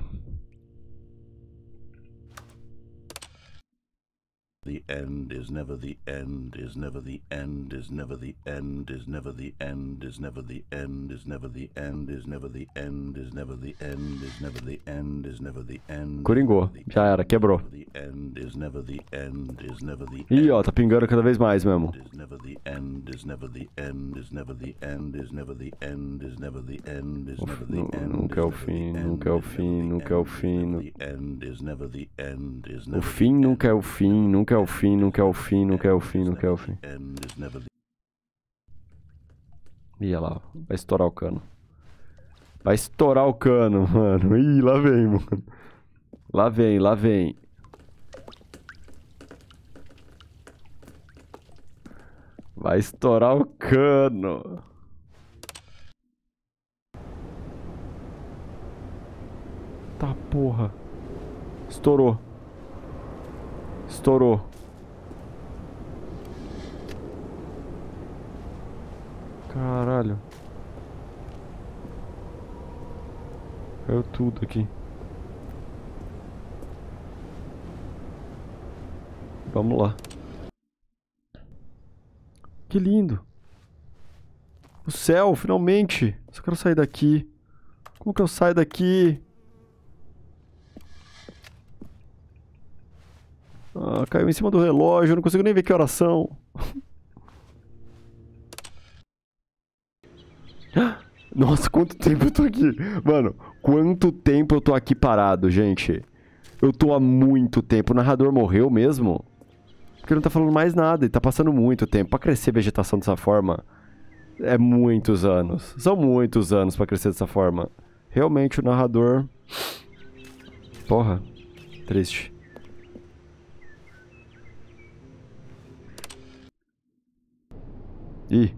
Speaker 2: The end is never the end, is never the end, is never the end, is never the end, is never the end, is never the end, is never the end, is never the end, is never the end, is never the end.
Speaker 1: Coringou. Já era, quebrou.
Speaker 2: The end is never the end, is never the
Speaker 1: Ih, ó, tá pingando cada vez mais mesmo.
Speaker 2: is never the end, is never the end, is never the end, is never the end, is never the end, is never the end.
Speaker 1: nunca é o fim, nunca é o fim, nunca é o fim,
Speaker 2: is
Speaker 1: nu-
Speaker 2: never the end, is never the end, is
Speaker 1: O fim nunca é o fim, nunca é o fim, nunca é o fim, nunca é o fim, nunca é o fim. Ih, olha lá. Vai estourar o cano. Vai estourar o cano, mano. Ih, lá vem, mano. Lá vem, lá vem. Vai estourar o cano. Tá, porra. Estourou. Estourou. Caralho. Caiu tudo aqui. Vamos lá. Que lindo. O céu, finalmente. Só quero sair daqui. Como que eu saio daqui? Ah, caiu em cima do relógio. Não consigo nem ver que horas são. Nossa, quanto tempo eu tô aqui. Mano, quanto tempo eu tô aqui parado, gente. Eu tô há muito tempo. O narrador morreu mesmo? Porque ele não tá falando mais nada e tá passando muito tempo. Pra crescer vegetação dessa forma, é muitos anos. São muitos anos pra crescer dessa forma. Realmente o narrador... Porra, triste. Ih.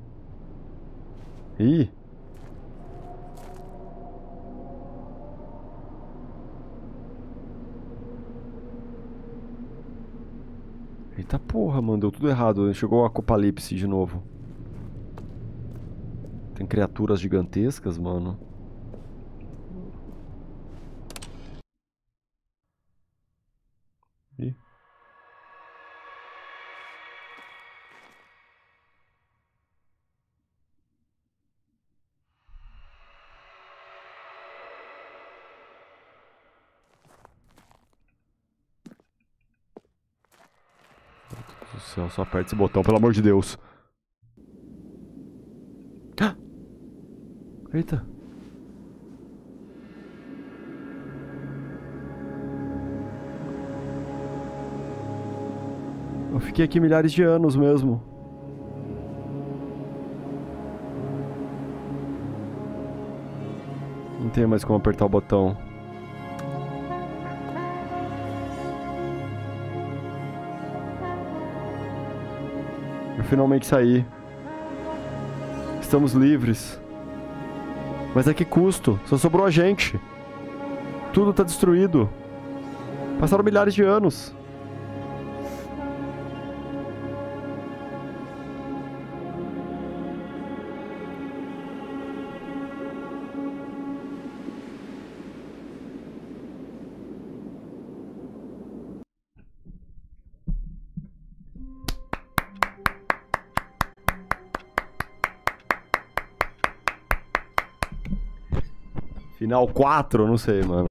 Speaker 1: Ih. Eita porra, mano, deu tudo errado. Chegou o apocalipse de novo. Tem criaturas gigantescas, mano. Céu, só aperta esse botão, pelo amor de Deus. Ah! Eita. Eu fiquei aqui milhares de anos mesmo. Não tem mais como apertar o botão. Finalmente saí. Estamos livres. Mas a que custo? Só sobrou a gente. Tudo tá destruído. Passaram milhares de anos. Final 4, não sei, mano.